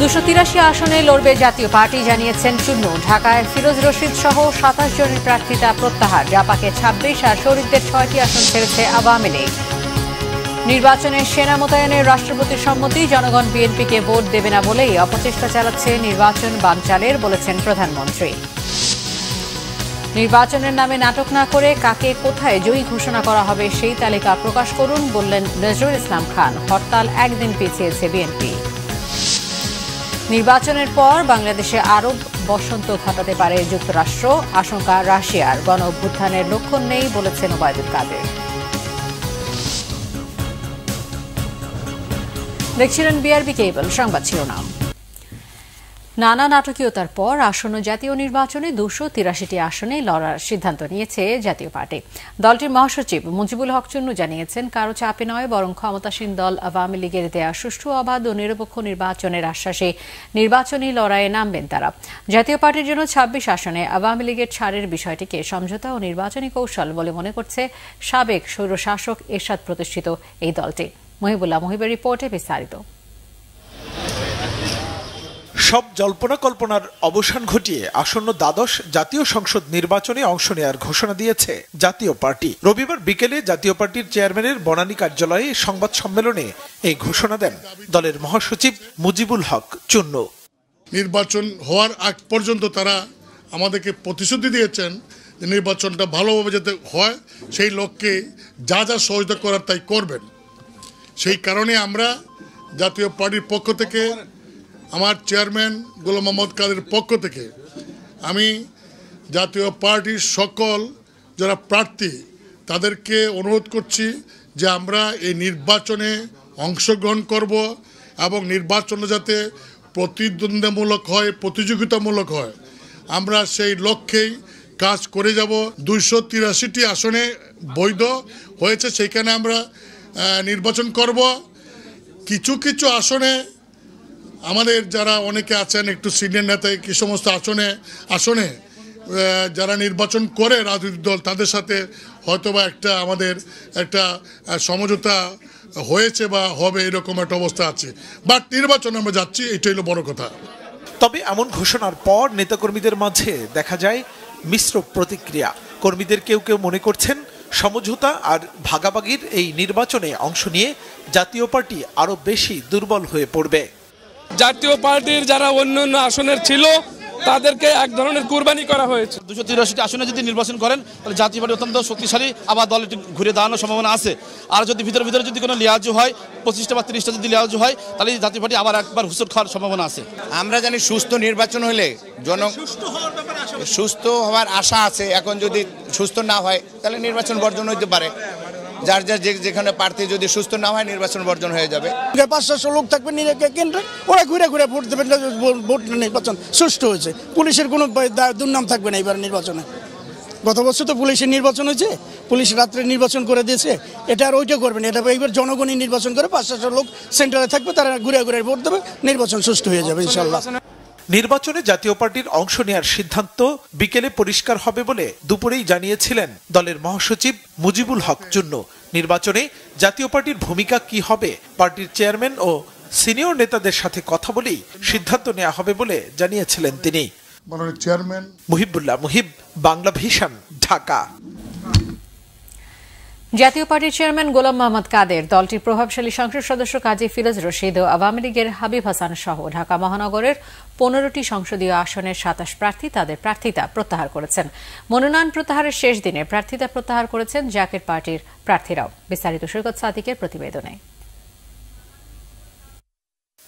দুশো তিরাশি আসনে লড়বে জাতীয় পার্টি, জানিয়েছেন চুন্নু। ঢাকায় ফিরোজ রশিদ সহ সাতাশ জনের প্রার্থিতা প্রত্যাহার। জাপাকে ছাব্বিশ আর শহীদদের ছয়টি আসন ছেড়েছে আওয়ামী লীগ। নির্বাচনে সেনা মোতায়েনের রাষ্ট্রপতির সম্মতি, জনগণ বিএনপিকে ভোট দেবে না বলেই অপচেষ্টা চালাচ্ছে নির্বাচন বানচালের, বলেছেন প্রধানমন্ত্রী। নির্বাচনের নামে নাটক না করে কাকে কোথায় জয়ী ঘোষণা করা হবে সেই তালিকা প্রকাশ করুন, বললেন নজরুল ইসলাম খান। হরতাল একদিন পিছিয়েছে বিএনপি। নির্বাচনের পর বাংলাদেশে আরও বসন্ত ঘটাতে পারে যুক্তরাষ্ট্র। আশঙ্কা রাশিয়ার গণ অভ্যুত্থানের লক্ষণ নেই বলেছেন ওবায়দুল কাদের। দেখছিলেন বিআরবি কেবল, সংবাদ শিরোনাম। নানা নাটকীয়তার পর আসন্ন জাতীয় নির্বাচনে দুশো তিরাশিটি আসনে লড়ার সিদ্ধান্ত নিয়েছে জাতীয় পার্টি। দলটির মহাসচিব মুজিবুল হক চুন্নু জানিয়েছেন, কারও চাপে নয়, বরং ক্ষমতাসীন দল আওয়ামী লীগের দেয়া সুষ্ঠু, অবাধ ও নিরপেক্ষ নির্বাচনের আশ্বাসে নির্বাচনী লড়াইয়ে নামবেন তারা। জাতীয় পার্টির জন্য ছাব্বিশ আসনে আওয়ামী লীগের ছাড়ের বিষয়টিকে সমঝোতা ও নির্বাচনী কৌশল বলে মনে করছে সাবেক স্বৈরশাসক এরশাদ প্রতিষ্ঠিত এই দলটি। মহিবুল্লাহ মহিবের রিপোর্টে বিস্তারিত। সব জল্পনা কল্পনার অবসান ঘটিয়ে আসন্ন দ্বাদশ জাতীয় সংসদ নির্বাচনে অংশ নেওয়ার ঘোষণা দিয়েছে জাতীয় পার্টি। রবিবার বিকেলে জাতীয় পার্টির চেয়ারম্যানের বনানী কার্যালয়ে সংবাদ সম্মেলনে এই ঘোষণা দেন দলের মহাসচিব মুজিবুল হক চুন্নু। নির্বাচন হওয়ার আগ পর্যন্ত তারা আমাদেরকে প্রতিশ্রুতি দিয়েছেন যে নির্বাচনটা ভালোভাবে যাতে হয়, সেই লক্ষ্যে যা যা সহযোগিতা করার তাই করবেন। সেই কারণে আমরা জাতীয় পার্টির পক্ষ থেকে আমার চেয়ারম্যান গোলাম মোহাম্মদ কাদের পক্ষ থেকে আমি জাতীয় পার্টির সকল যারা প্রার্থী, তাদেরকে অনুরোধ করছি যে আমরা এই নির্বাচনে অংশগ্রহণ করব এবং নির্বাচন যাতে প্রতিদ্বন্দ্বিমূলক হয়, প্রতিযোগিতামূলক হয়। আমরা সেই লক্ষ্যেই কাজ করে যাব। দুইশো তিরাশিটি আসনে বৈধ হয়েছে, সেইখানে আমরা নির্বাচন করব। কিছু কিছু আসনে আমাদের যারা অনেকে আছেন, একটু সিনিয়র নেতা কি সমস্ত আসনে আসনে যারা নির্বাচন করে রাজনৈতিক দল, তাদের সাথে হয়তোবা একটা আমাদের একটা সমঝোতা হয়েছে বা হবে এরকম একটা অবস্থা আছে। বাট নির্বাচনে আমরা যাচ্ছি, এটাই হলো বড় কথা। তবে এমন ঘোষণার পর নেতাকর্মীদের মাঝে দেখা যায় মিশ্র প্রতিক্রিয়া। কর্মীদের কেউ কেউ মনে করছেন সমঝোতা আর ভাগাভাগির এই নির্বাচনে অংশ নিয়ে জাতীয় পার্টি আরও বেশি দুর্বল হয়ে পড়বে। জাতীয় পার্টির যারা অন্য অন্য আসনের ছিল তাদেরকে এক ধরনের কুরবানি করা হয়েছে। দুশো তিরাশিটি আসনে যদি নির্বাচন করেন তাহলে জাতীয় পার্টি অত্যন্ত শক্তিশালী আবার দল ঘুরে দাঁড়ানোর সম্ভাবনা আছে। আর যদি ভিতরে ভিতরে যদি কোনো লিয়াজু হয় পঁচিশটা বা তিরিশটা যদি লিয়াজু হয় তাহলে জাতীয় পার্টি আবার একবার হুসুর খাওয়ার সম্ভাবনা আছে। আমরা জানি সুস্থ নির্বাচন হলে জন সুস্থ হওয়ার আশা আছে এখন যদি সুস্থ না হয় তাহলে নির্বাচন বর্জন হইতে পারে। যার যার যেখানে প্রার্থী যদি সুস্থ না হয়, নির্বাচন বর্জন হয়ে যাবে। পাঁচ সাতশো লোক থাকবে কেন্দ্রে, ওরা ঘুরে ঘুরে ভোট দেবেন ভোট নির্বাচন সুষ্ঠু হয়েছে। পুলিশের কোনো দুর্নাম থাকবে না এবার নির্বাচনে। গত বছর তো পুলিশের নির্বাচন হয়েছে, পুলিশ রাত্রে নির্বাচন করে দিয়েছে, এটা আর ওইটা করবেন এটা এবার জনগণই নির্বাচন করে পাঁচ সাতশো লোক সেন্টারে থাকবে, তারা ঘুরে ঘুরে ভোট দেবে, নির্বাচন সুষ্ঠু হয়ে যাবে, ইনশাল্লাহ। নির্বাচনে জাতীয় পার্টির অংশ নেওয়ার সিদ্ধান্ত বিকেলে পরিষ্কার হবে বলে দুপুরেই জানিয়েছিলেন দলের মহাসচিব মুজিবুল হক চুন্ন। নির্বাচনে জাতীয় পার্টির ভূমিকা কি হবে পার্টির চেয়ারম্যান ও সিনিয়র নেতাদের সাথে কথা বলেই সিদ্ধান্ত নেওয়া হবে বলে জানিয়েছিলেন তিনি। চেয়ারম্যান। মুহিবুল্লাহ মুহিব বাংলা ভিশন ঢাকা। জাতীয় পার্টির চেয়ারম্যান গোলাম মোহাম্মদ কাদের, দলটির প্রভাবশালী সংসদ সদস্য কাজী ফিরোজ রশিদ ও আওয়ামী লীগের হাবিব হাসান সহ ঢাকা মহানগরের পনেরোটি সংসদীয় আসনের সাতাশ প্রার্থী তাদের প্রার্থিতা প্রত্যাহার করেছেন। মনোনয়ন প্রত্যাহারের শেষ দিনে প্রার্থিতা প্রত্যাহার করেছেন জাকের পার্টির প্রার্থীরাও। বিস্তারিত সৈকত সাদিকের প্রতিবেদনে।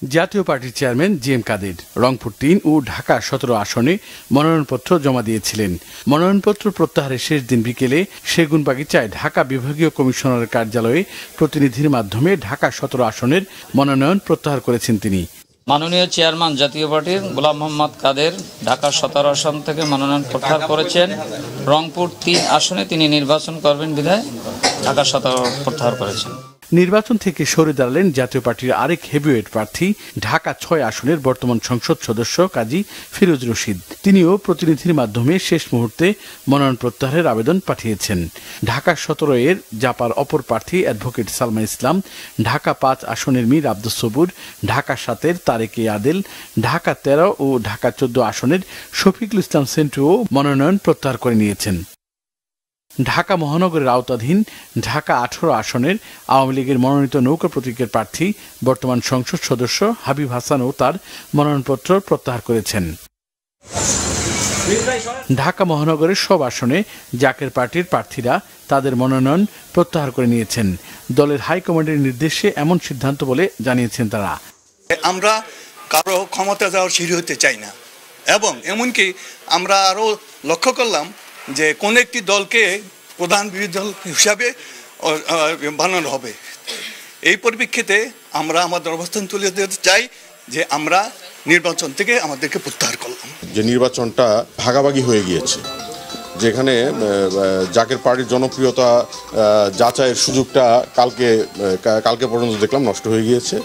জাতীয় পার্টির chairman G M Kader Rangpur তিন ও ঢাকা সতেরো আসনে মনোনয়নপত্র জমা দিয়েছিলেন। মনোনয়নপত্র প্রত্যাহারের শেষ দিন বিকেলে সেগুনবাগিচায় ঢাকা বিভাগীয় কমিশনারের কার্যালয়ে প্রতিনিধির মাধ্যমে ঢাকা সতেরো আসনের মনোনয়ন প্রত্যাহার করেছেন তিনি। মাননীয় চেয়ারম্যান জাতীয় পার্টির গোলাম মোহাম্মদ কাদের ঢাকা সতেরো আসন থেকে মনোনয়ন প্রত্যাহার করেছেন। রংপুর তিন আসনে তিনি নির্বাচন করবেন বিধায় ঢাকা সতেরো প্রত্যাহার করেছেন। নির্বাচন থেকে সরে দাঁড়ালেন জাতীয় পার্টির আরেক হেভিওয়েট প্রার্থী, ঢাকা ছয় আসনের বর্তমান সংসদ সদস্য কাজী ফিরোজ রশিদ। তিনিও প্রতিনিধির মাধ্যমে শেষ মুহূর্তে মনোনয়ন প্রত্যাহারের আবেদন পাঠিয়েছেন। ঢাকা সতেরো এর জাপার অপর প্রার্থী অ্যাডভোকেট সালমা ইসলাম, ঢাকা পাঁচ আসনের মীর আব্দুল সবুর, ঢাকা সাতের তারেকে আদেল ঢাকা তেরো ও ঢাকা চোদ্দ আসনের শফিকুল ইসলাম সেন্টুও মনোনয়ন প্রত্যাহার করে নিয়েছেন। ঢাকা মহানগরের আওতাধীন ঢাকা আঠারো আসনের আওয়ামী লীগের মনোনীত নৌকা প্রতীকের প্রার্থী বর্তমান সংসদ সদস্য হাবিব হাসানও তার মনোনয়নপত্র প্রত্যাহার করেছেন। ঢাকা মহানগরের সব আসনে জাকের পার্টির প্রার্থীরা তাদের মনোনয়ন প্রত্যাহার করে নিয়েছেন। দলের হাইকমান্ডের নির্দেশে এমন সিদ্ধান্ত বলে জানিয়েছেন তারা। আমরা কারও ক্ষমতা যাওয়ার সিঁড়ি হতে চাই না। এবং এমনকি আমরা আরও লক্ষ্য করলাম যে কোন একটি দলকে প্রধান বিরোধী দল হিসাবে বানানো হবে। এই পরিপ্রেক্ষিতে আমরা আমাদের অবস্থান তুলে দিতে চাই যে আমরা নির্বাচন থেকে আমাদেরকে প্রত্যাহার করলাম। যে নির্বাচনটা ভাগাভাগি হয়ে গিয়েছে, যেখানে জাকের পার্টির জনপ্রিয়তা যাচাইয়ের সুযোগটা কালকে কালকে পর্যন্ত দেখলাম নষ্ট হয়ে গিয়েছে।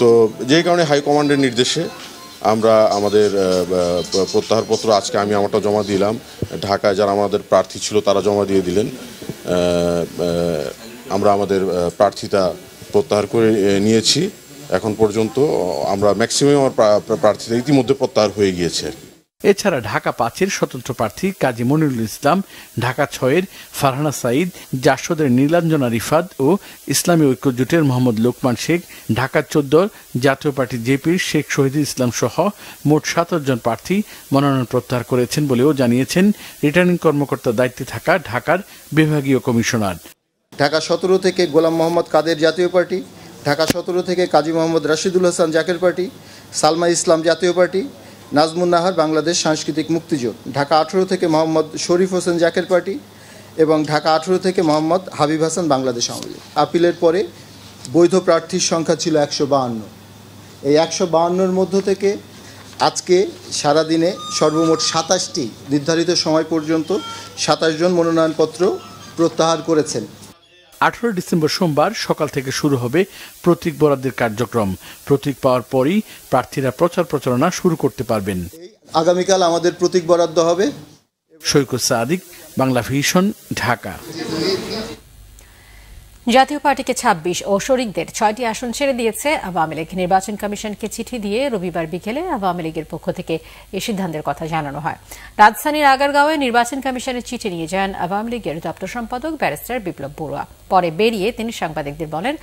তো যেই কারণে হাইকমান্ডের নির্দেশে আমরা আমাদের প্রত্যাহারপত্র আজকে আমি আমারটা জমা দিলাম। ঢাকায় যারা আমাদের প্রার্থী ছিল তারা জমা দিয়ে দিলেন। আমরা আমাদের প্রার্থিতা প্রত্যাহার করে নিয়েছি। এখন পর্যন্ত আমরা ম্যাক্সিমাম আমার প্রার্থীতা ইতিমধ্যে প্রত্যাহার হয়ে গিয়েছে এছাড়া ঢাকা পাঁচের স্বতন্ত্র প্রার্থী কাজী মনিরুল ইসলাম, ঢাকা ছয়ের ফারহানা সাইদ জাসদের নীলাঞ্জনা রিফাদ ও ইসলামী ঐক্য জোটের মোহাম্মদ লোকমান শেখ, ঢাকা চোদ্দ জাতীয় পার্টি জেপির শেখ শহীদুল ইসলাম সহ মোট সাতাশ জন প্রার্থী মনোনয়ন প্রত্যাহার করেছেন বলেও জানিয়েছেন রিটার্নিং কর্মকর্তার দায়িত্বে থাকা ঢাকার বিভাগীয় কমিশনার। ঢাকা সতেরো থেকে গোলাম মোহাম্মদ কাদের জাতীয় পার্টি, ঢাকা সতেরো থেকে কাজী মোহাম্মদ রাশিদুল হাসান জাকের পার্টি, সালমা ইসলাম জাতীয় পার্টি নাজমুন নাহার বাংলাদেশ সাংস্কৃতিক মুক্তিজোট ঢাকা আঠেরো থেকে মোহাম্মদ শরীফ হোসেন জাকের পার্টি এবং ঢাকা আঠেরো থেকে মোহাম্মদ হাবিব হাসান বাংলাদেশ আওয়ামী লীগ। আপিলের পরে বৈধ প্রার্থীর সংখ্যা ছিল একশো বাহান্ন। এই একশো বাহান্নর মধ্য থেকে আজকে সারাদিনে সর্বমোট সাতাশটি নির্ধারিত সময় পর্যন্ত সাতাশ জন মনোনয়নপত্র প্রত্যাহার করেছেন। আঠারো ডিসেম্বর সোমবার সকাল থেকে শুরু হবে প্রতীক বরাদ্দের কার্যক্রম। প্রতীক পাওয়ার পরই প্রার্থীরা প্রচার প্রচারণা শুরু করতে পারবেন। আগামীকাল আমাদের প্রতীক বরাদ্দ হবে। সৈকত সাদিক বাংলা ভিশন ঢাকা। জাতীয় পার্টিকে ২৬ ও শরিকদের ছয়টি আসন ছেড়ে দিয়েছে আওয়ামী লীগ। নির্বাচন কমিশনকে চিঠি দিয়ে রবিবার বিকেলে আওয়ামী লীগের পক্ষ থেকে এই সিদ্ধান্তের কথা জানানো হয়। রাজধানীর আগারগাঁওয়ে নির্বাচন কমিশনের চিঠি নিয়ে যান আওয়ামী লীগের দপ্তর সম্পাদক ব্যারিস্টার বিপ্লব বড়ুয়া। পরে বেরিয়ে তিনি সাংবাদিকদের বলেন,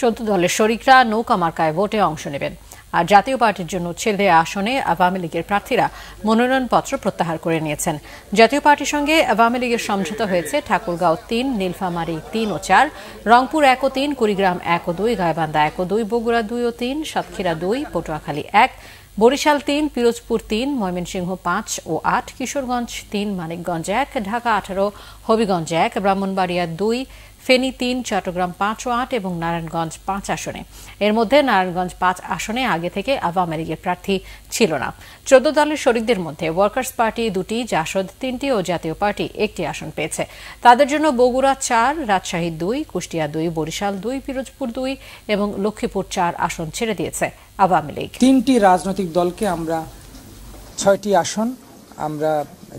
চৌদ্দ দলের শরিকরা নৌকা মার্কায় ভোটে অংশ নেবেন। আর জাতীয় পার্টির জন্য ছেলে আসনে আওয়ামী লীগের প্রার্থীরা মনোনয়নপত্র প্রত্যাহার করে নিয়েছেন। জাতীয় পার্টির সঙ্গে আওয়ামী লীগের সমঝোতা হয়েছে ঠাকুরগাঁও তিন, নীলফামারী তিন ও চার, রংপুর এক ও তিন, কুড়িগ্রাম এক ও দুই গায়বান্ধা এক ও দুই, বগুড়া দুই ও তিন, সাতক্ষীরা দুই, পটুয়াখালী এক, বরিশাল তিন, পিরোজপুর তিন, ময়মনসিংহ পাঁচ ও আট, কিশোরগঞ্জ তিন, মানিকগঞ্জ এক, ঢাকা আঠারো, হবিগঞ্জ এক, ব্রাহ্মণবাড়িয়া দুই ফেনী তিন, চট্টগ্রাম পাঁচ ও আট এবং নারায়ণগঞ্জ পাঁচ আসনে। এর মধ্যে নারায়ণগঞ্জ পাঁচ আসনে আগে থেকে আওয়ামী লীগের প্রার্থী ছিল না। চোদ্দ দলের শরিকদের মধ্যে ওয়ার্কার্স পার্টি দুটি, জাসদ তিনটি ও জাতীয় পার্টি একটি আসন পেয়েছে। তাদের জন্য বগুড়া চার, রাজশাহী দুই, কুষ্টিয়া দুই, বরিশাল দুই, পিরোজপুর দুই এবং লক্ষ্মীপুর চার আসন ছেড়ে দিয়েছে আওয়ামী লীগ। তিনটি রাজনৈতিক দলকে আমরা ছয়টি আসন আমরা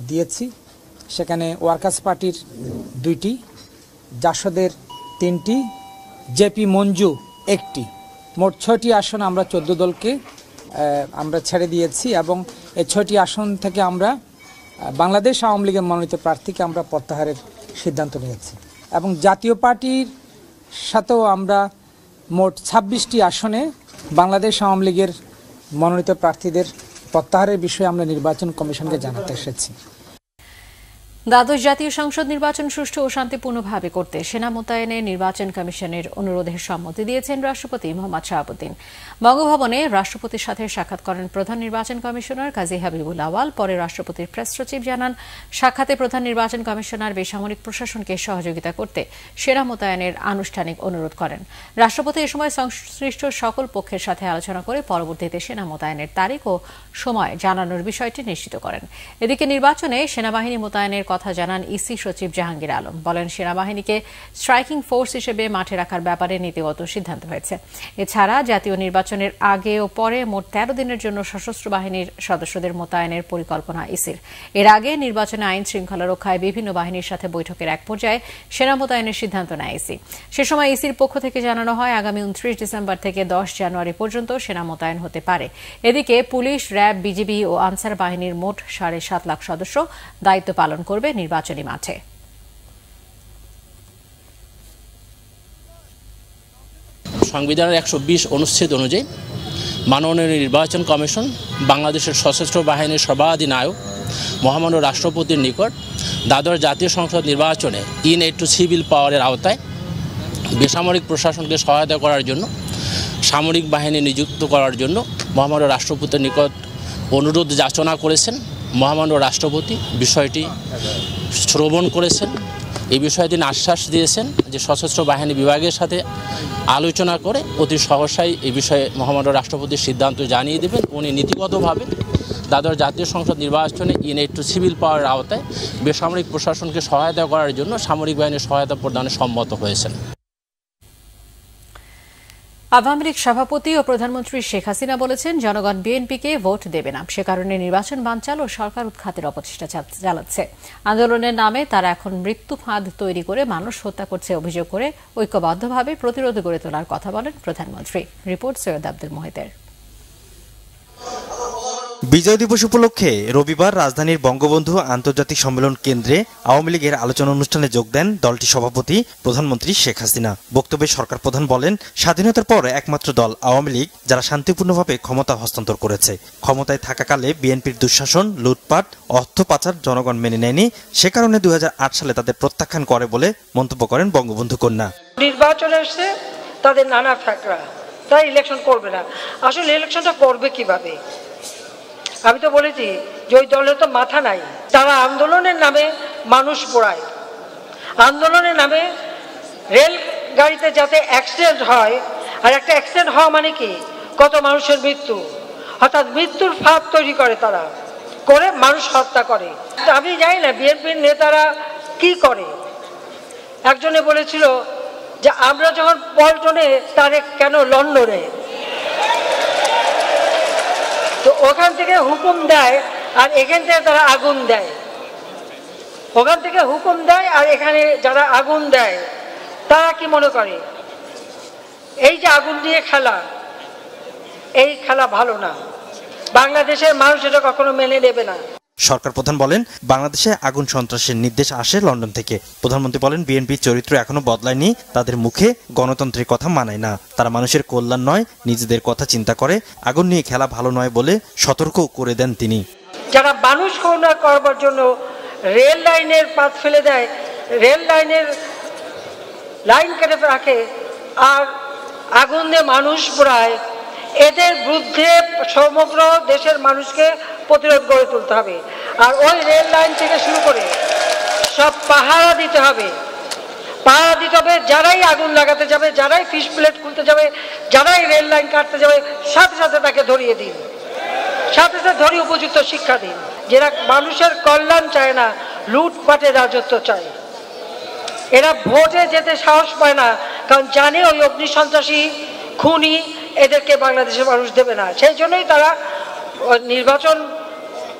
দিয়েছি। সেখানে ওয়ার্কার্স পার্টির দুইটি জাসদের তিনটি, জেপি মঞ্জু একটি। মোট ছয়টি আসন আমরা চোদ্দ দলকে আমরা ছেড়ে দিয়েছি এবং এই ছয়টি আসন থেকে আমরা বাংলাদেশ আওয়ামী লীগের মনোনীত প্রার্থীকে আমরা প্রত্যাহারের সিদ্ধান্ত নিয়েছি। এবং জাতীয় পার্টির সাথেও আমরা মোট ছাব্বিশটি আসনে বাংলাদেশ আওয়ামী লীগের মনোনীত প্রার্থীদের প্রত্যাহারের বিষয়ে আমরা নির্বাচন কমিশনকে জানাতে এসেছি। দ্বাদশ জাতীয় সংসদ নির্বাচন সুষ্ঠু ও শান্তিপূর্ণভাবে করতে সেনা মোতায়েনে নির্বাচন কমিশনের অনুরোধের সম্মতি দিয়েছেন রাষ্ট্রপতি মোহাম্মদ শাহাবুদ্দিন। বঙ্গভবনে রাষ্ট্রপতির সাথে সাক্ষাৎ করেন প্রধান নির্বাচন কমিশনার কাজী হাবিবুল আওয়াল। পরে রাষ্ট্রপতির প্রেস সচিব জানান, সাক্ষাতে প্রধান নির্বাচন কমিশনার বেসামরিক প্রশাসনকে সহযোগিতা করতে সেনা মোতায়েনের আনুষ্ঠানিক অনুরোধ করেন। রাষ্ট্রপতি এ সময় সংশ্লিষ্ট সকল পক্ষের সাথে আলোচনা করে পরবর্তীতে সেনা মোতায়েনের তারিখ ও সময় জানানোর বিষয়টি নিশ্চিত করেন। এদিকে নির্বাচনে সেনাবাহিনী মোতায়েনের কথা জানান ইসি সচিব জাহাঙ্গীর আলম। বলেন, সেনাবাহিনীকে স্ট্রাইকিং ফোর্স হিসেবে মাঠে রাখার ব্যাপারে নীতিগত সিদ্ধান্ত হয়েছে। এছাড়া জাতীয় নির্বাচনের আগে ও পরে মোট তেরো দিনের জন্য সশস্ত্র বাহিনীর সদস্যদের মোতায়েনের পরিকল্পনা ইসির। এর আগে নির্বাচনে আইন শৃঙ্খলা রক্ষায় বিভিন্ন বাহিনীর সাথে বৈঠকের এক পর্যায়ে সেনা মোতায়েনের সিদ্ধান্ত নেয় ইসি। সে সময় ইসির পক্ষ থেকে জানানো হয়, আগামী উনত্রিশ ডিসেম্বর থেকে দশ জানুয়ারি পর্যন্ত সেনা মোতায়েন হতে পারে। এদিকে পুলিশ, র্যাব, বিজিবি ও আনসার বাহিনীর মোট সাড়ে সাত লাখ সদস্য দায়িত্ব পালন করবে। নির্বাচনী মাঠে। সংবিধানের একশো বিশ অনুচ্ছেদ অনুযায়ী মাননীয় নির্বাচন কমিশন, বাংলাদেশের সশস্ত্র বাহিনীর সর্বাধিনায়ক, মহামান্য রাষ্ট্রপতির নিকট দ্বাদশ জাতীয় সংসদ নির্বাচনে ইন এইট টু সিভিল পাওয়ারের আওতায় বেসামরিক প্রশাসনকে সহায়তা করার জন্য, সামরিক বাহিনী নিযুক্ত করার জন্য মহামান্য রাষ্ট্রপতির নিকট অনুরোধ যাচনা করেছেন। মহামান্য রাষ্ট্রপতি বিষয়টি শ্রবণ করেছেন। এই বিষয়ে তিনি আশ্বাস দিয়েছেন যে সশস্ত্র বাহিনী বিভাগের সাথে আলোচনা করে অতি সহসাই এই বিষয়ে মহামান্য রাষ্ট্রপতির সিদ্ধান্ত জানিয়ে দেবেন। উনি নীতিগতভাবে দ্বাদশ জাতীয় সংসদ নির্বাচনে ইন টু সিভিল পাওয়ার আওতায় বেসামরিক প্রশাসনকে সহায়তা করার জন্য সামরিক বাহিনীর সহায়তা প্রদানে সম্মত হয়েছেন। আওয়ামী লীগ সভাপতি ও প্রধানমন্ত্রী শেখ হাসিনা বলেছেন, জনগণ বিএনপিকে ভোট দেবে না। সে কারণে নির্বাচন বানচাল ও সরকার উৎখাতের অপচেষ্টা চালাচ্ছে। আন্দোলনের নামে তারা এখন মৃত্যু ফাঁদ তৈরি করে মানুষ হত্যা করছে অভিযোগ করে ঐক্যবদ্ধভাবে প্রতিরোধ গড়ে তোলার কথা বলেন প্রধানমন্ত্রী। রিপোর্ট সৈয়দ আব্দুল মোহিতের। বিজয় দিবস উপলক্ষে রবিবার রাজধানীর বঙ্গবন্ধু আন্তর্জাতিক সম্মেলন কেন্দ্রে আওয়ামী লীগের আলোচনা অনুষ্ঠানে যোগ দেন দলটির সভাপতি প্রধানমন্ত্রী শেখ হাসিনা। বক্তব্যে সরকার প্রধান বলেন, স্বাধীনতার পর একমাত্র দল আওয়ামী লীগ, যারা শান্তিপূর্ণভাবে ক্ষমতা হস্তান্তর করেছে। ক্ষমতায় থাকাকালে বিএনপির দুঃশাসন, লুটপাট, অর্থ পাচার জনগণ মেনে নেয়নি। সে কারণে দু হাজার আট সালে তাদের প্রত্যাখ্যান করে বলে মন্তব্য করেন বঙ্গবন্ধু কন্যা। নির্বাচন তাদের নানা ফ্যাকরা। ইলেকশন করবে না। আসলে ইলেকশনটা করবে কীভাবে? আমি তো বলেছি যে ওই দলের তো মাথা নাই, তারা আন্দোলনের নামে মানুষ পোড়ায়। আন্দোলনের নামে রেল গাড়িতে যাতে অ্যাক্সিডেন্ট হয়, আর একটা অ্যাক্সিডেন্ট হওয়া মানে কি? কত মানুষের মৃত্যু। অর্থাৎ মৃত্যুর ফাঁদ তৈরি করে তারা, করে মানুষ হত্যা করে। আমি জানি না বিএনপির নেতারা কি করে। একজনে বলেছিল যে, আমরা যখন পল্টনে তারে কেন লন্ডনে তো ওখান থেকে হুকুম দেয় আর এখান থেকে তারা আগুন দেয়। ওখান থেকে হুকুম দেয় আর এখানে যারা আগুন দেয়, তারা কি মনে করে? এই যে আগুন দিয়ে খেলা, এই খেলা ভালো না। বাংলাদেশের মানুষ এটা কখনো মেনে নেবে না। সরকার প্রধান বলেন, বাংলাদেশে আগুন সন্ত্রাসের নির্দেশ আসে লন্ডন থেকে। প্রধানমন্ত্রী বলেন বিএনপির চরিত্র এখনও বদলায়নি, তাদের মুখে গণতন্ত্রের কথা মানায় না। তারা মানুষের কল্যাণ নয়, নিজেদের কথা চিন্তা করে, আগুন নিয়ে খেলা ভালো নয় বলে সতর্ক করে দেন তিনি। যারা মানুষ করুণা করবার জন্য রেল লাইনের পাত ফেলে দেয়, রেল লাইনের লাইন কেটে রাখে, আর আগুন দিয়ে মানুষ পোড়ায় এদের বিরুদ্ধে সমগ্র দেশের মানুষকে প্রতিরোধ গড়ে তুলতে হবে। আর ওই রেল লাইন থেকে শুরু করে সব পাহারা দিতে হবে। পাহারা দিতে হবে, যারাই আগুন লাগাতে যাবে, যারাই ফিশ প্লেট খুলতে যাবে, যারাই রেল লাইন কাটতে যাবে, সাথে সাথে তাকে ধরিয়ে দিন। সাথে সাথে ধরিয়ে উপযুক্ত শিক্ষা দিন। যারা মানুষের কল্যাণ চায় না লুটপাটে রাজত্ব চায়। এরা ভোটে যেতে সাহস পায় না, কারণ জানে ওই অগ্নি সন্ত্রাসী খুনি এদেরকে বাংলাদেশের মানুষ দেবে না। সেই জন্যই তারা নির্বাচন,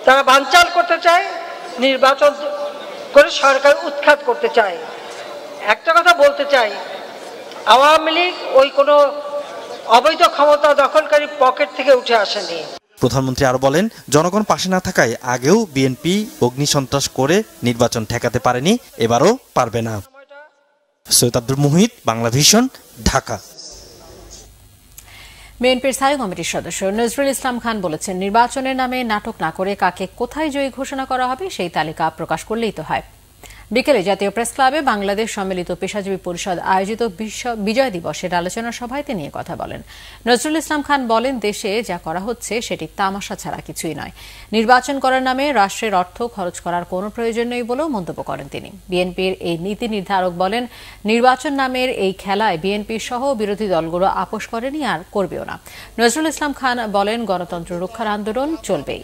তারা বানচাল করতে চায়, নির্বাচন করে সরকার উৎখাত করতে চায়। একটা কথা বলতে চাই, আওয়ামী লীগ ওই কোনো অবৈধ ক্ষমতা দখলকারী পকেট থেকে উঠে আসেনি। প্রধানমন্ত্রী আরও বলেন, জনগণ পাশে না থাকায় আগেও বিএনপি অগ্নি সন্ত্রাস করে নির্বাচন ঠেকাতে পারেনি, এবারও পারবে না। সৈয়দ আব্দুল মুহিত বাংলা ভিশন ঢাকা। বিএনপির স্থায়ী কমিটির সদস্য নজরুল ইসলাম খান বলেছেন, নির্বাচনের নামে নাটক না করে কাকে কোথায় জয়ী ঘোষণা করা হবে সেই তালিকা প্রকাশ করলেই তো হয়। বিকেলে জাতীয় প্রেস ক্লাবে বাংলাদেশ সম্মিলিত পেশাজীবী পরিষদ আয়োজিত বিশ্ব বিজয় দিবসের আলোচনা সভায় তিনি কথা বলেন। নজরুল ইসলাম খান বলেন, দেশে যা করা হচ্ছে সেটি তামাশা ছাড়া কিছুই নয়। নির্বাচন করার নামে রাষ্ট্রের অর্থ খরচ করার কোনো প্রয়োজন নেই বলেও মন্তব্য করেন তিনি। বিএনপির এই নীতি নির্ধারক বলেন, নির্বাচন নামের এই খেলায় বিএনপি সহ বিরোধী দলগুলো আপোষ করেনি আর করবেও না। নজরুল ইসলাম খান বলেন, গণতন্ত্র রক্ষার আন্দোলন চলবেই।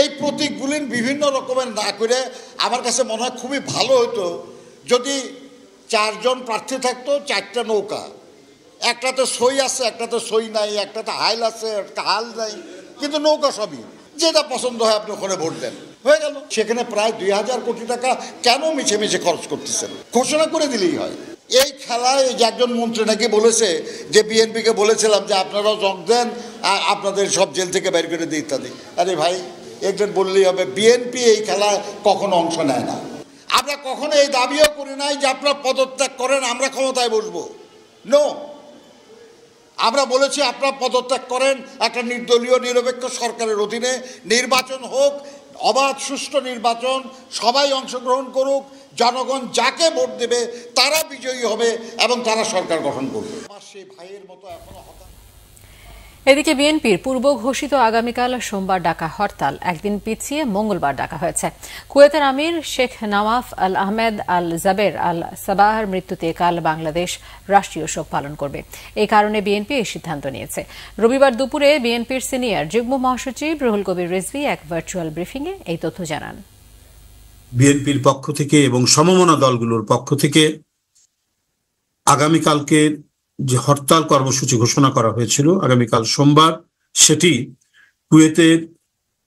এই প্রতীকগুলি বিভিন্ন রকমের না করে আমার কাছে মনে হয় খুবই ভালো হতো যদি চারজন প্রার্থী থাকতো, চারটা নৌকা। একটাতে সই আছে, একটাতে সই নাই, একটাতে হাইল আছে একটা হাল নাই, কিন্তু নৌকা সবই। যেটা পছন্দ হয় আপনি ওখানে ভোট দেন। হয়ে গেল। সেখানে প্রায় দুই হাজার কোটি টাকা কেন মিছে মিছে খরচ করতেছেন? ঘোষণা করে দিলেই হয়। এই খেলায় যে একজন মন্ত্রী নাকি বলেছে, যে বিএনপিকে বলেছিলাম যে আপনারাও যোগ দেন আপনাদের সব জেল থেকে বের করে দিই ইত্যাদি। আরে ভাই একজন বললেই হবে, বিএনপি এই খেলায় কখনো অংশ নেয় না। আমরা কখনো এই দাবিও করি নাই যে আপনারা পদত্যাগ করেন, আমরা ক্ষমতায় বসবো। নো আমরা বলেছি আপনারা পদত্যাগ করেন, একটা নির্দলীয়, নিরপেক্ষ সরকারের অধীনে। নির্বাচন হোক, অবাধ, সুষ্ঠু নির্বাচন, সবাই অংশগ্রহণ করুক, জনগণ যাকে ভোট দেবে, তারা বিজয়ী হবে এবং তারা সরকার গঠন করবে। আমার সেই ভাইয়ের মতো এখনও হতাশ এদিকে বিএনপির পূর্ব ঘোষিত আগামীকাল সোমবার ডাকা হরতাল। একদিন পিছিয়ে মঙ্গলবার ডাকা হয়েছে। কুয়েতের আমির শেখ নওয়াফ আল আহমেদ আল জাবের আল সাবাহর মৃত্যুতে কাল বাংলাদেশ রাষ্ট্রীয় শোক পালন করবে। এই কারণে বিএনপি এই সিদ্ধান্ত নিয়েছে। রবিবার দুপুরে বিএনপির সিনিয়র যুগ্ম মহাসচিব রুহুল কবির রিজভি এক ভার্চুয়াল ব্রিফিংয়ে এই তথ্য জানান। বিএনপির পক্ষ থেকে এবং সমমনা দলগুলোর পক্ষ থেকে আগামীকালকের যে হরতাল কর্মসূচি ঘোষণা করা হয়েছিল আগামীকাল সোমবার, সেটি কুয়েতের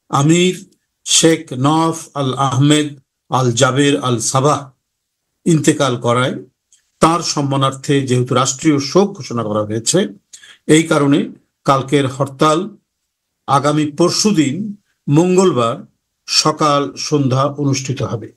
আমির Sheikh Nawaf Al Ahmad Al Jaber Al Sabah ইন্তেকাল করায়। তার সম্মানার্থে যেহেতু রাষ্ট্রীয় শোক ঘোষণা করা হয়েছে, এই কারণে কালকের হরতাল আগামী পরশুদিন মঙ্গলবার সকাল সন্ধ্যা অনুষ্ঠিত হবে।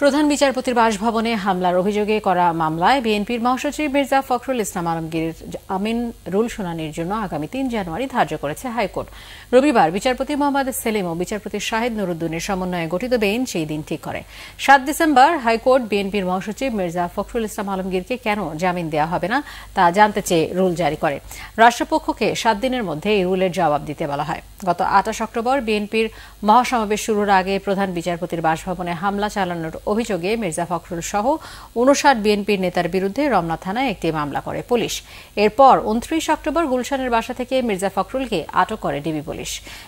প্রধান বিচারপতির বাসভবনে হামলার অভিযোগে করা মামলায় বিএনপির মহাসচিব মির্জা ফখরুল ইসলাম আলমগীর, আমিন রুল শুনানির জন্য আগামী তিন জানুয়ারি ধার্য করেছে হাইকোর্ট। রবিবার বিচারপতি মোহাম্মদ সেলিম ও বিচারপতি শাহিদ নুরুদ্দিনের সমন্বয়ে গঠিত বেঞ্চ এই দিন ঠিক করে। সাত ডিসেম্বর হাইকোর্ট বিএনপির মহাসচিব মির্জা ফখরুল ইসলাম আলমগীরকে কেন জামিন দেওয়া হবে না তা জানতে চেয়ে রুল জারি করে। রাষ্ট্রপক্ষকে সাত দিনের মধ্যে এই রুলের জবাব দিতে বলা হয়। গত আঠাশ অক্টোবর বিএনপির মহাসমাবেশ শুরুর আগে প্রধান বিচারপতির বাসভবনে হামলা চালানোর অভিযোগে মির্জা ফখরুল সহ উনষাট বিএনপির নেতার বিরুদ্ধে রমনা থানায় একটি মামলা করে পুলিশ। এরপর উনত্রিশ অক্টোবর গুলশানের বাসা থেকে মির্জা ফখরুলকে আটক করে ডিবি পুলিশ।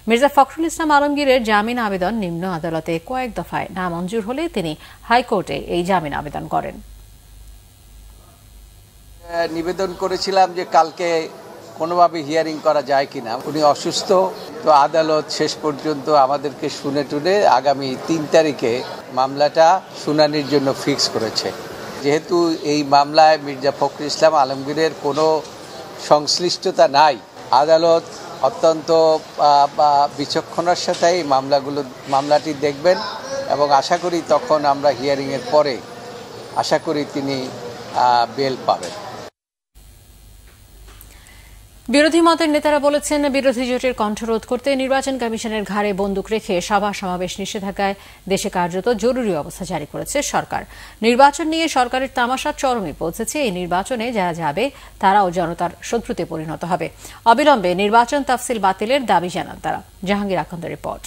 মির্জা ফখরুল ইসলাম আলমগীরের জামিন আবেদন নিম্ন আদালতে কয়েক দফায় নামঞ্জুর হলে তিনি হাইকোর্টে এই জামিন আবেদন করেন। নিবেদন করেছিলাম যে কালকে কোনোভাবে হিয়ারিং করা যায় কিনা। উনি অসুস্থ, তো আদালত শেষ পর্যন্ত আমাদেরকে শুনে টুনে আগামী তিন তারিখে মামলাটা শুনানির জন্য ফিক্স করেছে। যেহেতু এই মামলায় মির্জা ফখরুল ইসলাম আলমগীরের কোনো সংশ্লিষ্টতা নাই, আদালত অত্যন্ত বিচক্ষণার সাথে এই মামলাগুলো, মামলাটি দেখবেন এবং আশা করি তখন আমরা হিয়ারিংয়ের পরে আশা করি তিনি বেল পাবেন। বিরোধী মতের নেতারা বলেছেন, বিরোধী জোটের কণ্ঠরোধ করতে নির্বাচন কমিশনের ঘাড়ে বন্দুক রেখে সভা সমাবেশ নিষেধাজ্ঞায় দেশে কার্যত জরুরি অবস্থা জারি করেছে সরকার। নির্বাচন নিয়ে সরকারের তামাশা চরমে পৌঁছেছে। এই নির্বাচনে যারা যাবে, তারাও জনতার শত্রুতে পরিণত হবে। অবিলম্বে নির্বাচন তাফসিল বাতিলের দাবি জানান তারা। জাহাঙ্গীর আখন্দ রিপোর্ট।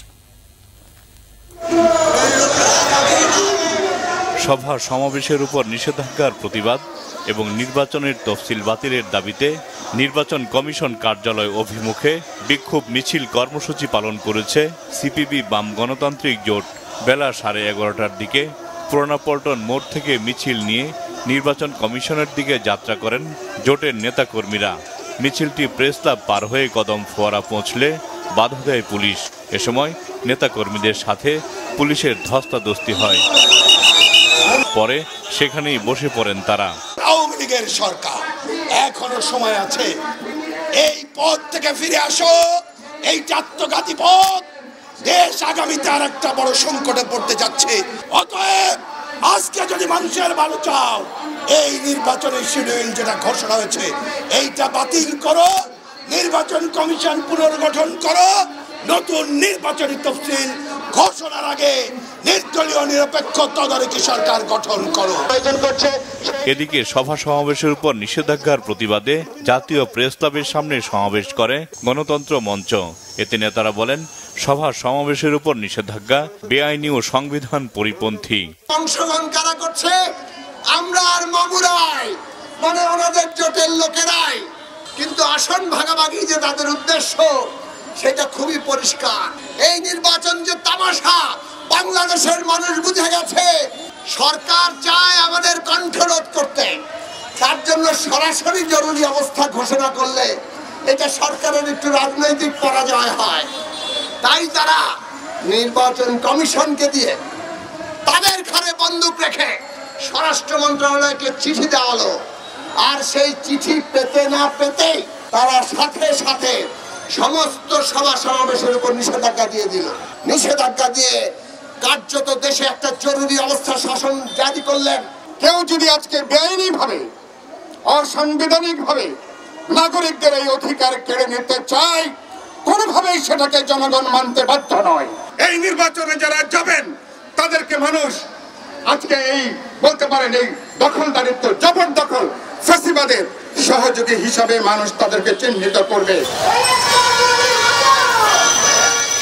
সভা সমাবেশের উপর নিষেধাজ্ঞার প্রতিবাদ এবং নির্বাচনের তফসিল বাতিলের দাবিতে নির্বাচন কমিশন কার্যালয় অভিমুখে বিক্ষোভ মিছিল কর্মসূচি পালন করেছে সিপিবি বাম গণতান্ত্রিক জোট। বেলা সাড়ে এগারোটার দিকে পুরানাপল্টন মোড় থেকে মিছিল নিয়ে নির্বাচন কমিশনের দিকে যাত্রা করেন জোটের নেতাকর্মীরা। মিছিলটি প্রেস ক্লাব পার হয়ে কদম ফোয়ারা পৌঁছলে বাধা দেয় পুলিশ। এ সময় নেতাকর্মীদের সাথে পুলিশের ধস্তাধস্তি হয়। পরে সেখানেই বসে পড়েন তারা। আওয়ামী লীগের সরকার এখনও সময় আছে। এই পথ থেকে ফিরে আসো। এই আত্মঘাতী পথ দেশ আগামীতে আর একটা বড় সংকটে পড়তে যাচ্ছে। অতএব আজকে যদি মানুষের ভালো চাও, এই নির্বাচনের শিডিউল যেটা ঘোষণা হয়েছে, এইটা বাতিল করো। নির্বাচন কমিশন পুনর্গঠন করো। নতুন নির্বাচনী তফসিল ঘোষণার আগে নির্দলীয় নিরপেক্ষ তদারকি সরকার গঠন করো। এদিকে সভা সমাবেশের উপর নিষেধাজ্ঞার প্রতিবাদে জাতীয় প্রেস ক্লাবের সামনে সমাবেশ করে গণতন্ত্র মঞ্চ। এতে নেতারা বলেন সভা সমাবেশের উপর নিষেধাজ্ঞা বেআইনি ও সংবিধান পরিপন্থী। অংশগ্রহণ কারা করছে? আমরা আর মামুরাই। মানে ওনাদের জোটের লোকেরাই। কিন্তু আসন ভাগাভাগি যে তাদের উদ্দেশ্য সেটা খুবই পরিষ্কার। এই নির্বাচন যে তামাশা, বাংলাদেশের মানুষ বুঝে গেছে, সরকার চায় আমাদের কণ্ঠরোধ করতে। তার জন্য সরাসরি জরুরি অবস্থা ঘোষণা করলে এটা সরকারের একটু রাজনৈতিক পরাজয় হয়। তাই তারা নির্বাচন কমিশনকে দিয়ে তাদের ঘরে বন্দুক রেখে স্বরাষ্ট্র মন্ত্রণালয়কে চিঠি দেওয়া হলো আর সেই চিঠি পেতে না পেতেই তারা সাথে সাথে সমস্ত সভা সমাবেশের উপর নিষেধাজ্ঞা দিয়ে দিল। নিষেধাজ্ঞা দিয়ে কার্যত দেশে একটা জরুরি অবস্থা শাসন জারি করলেন। কেউ যদি আজকে বেআইনি ভাবে অসাংবিধানিক ভাবে নাগরিকদের এই অধিকার কেড়ে নিতে চায়, কোনোভাবেই সেটাকে জনগণ মানতে বাধ্য নয়। এই নির্বাচনে যারা যাবেন, তাদেরকে মানুষ আজকে এই বলতে পারেন এই দখলদারিত্ব, জবরদখল ফ্যাসিবাদের সহযোগী হিসাবে মানুষ তাদেরকে চিহ্নিত করবে।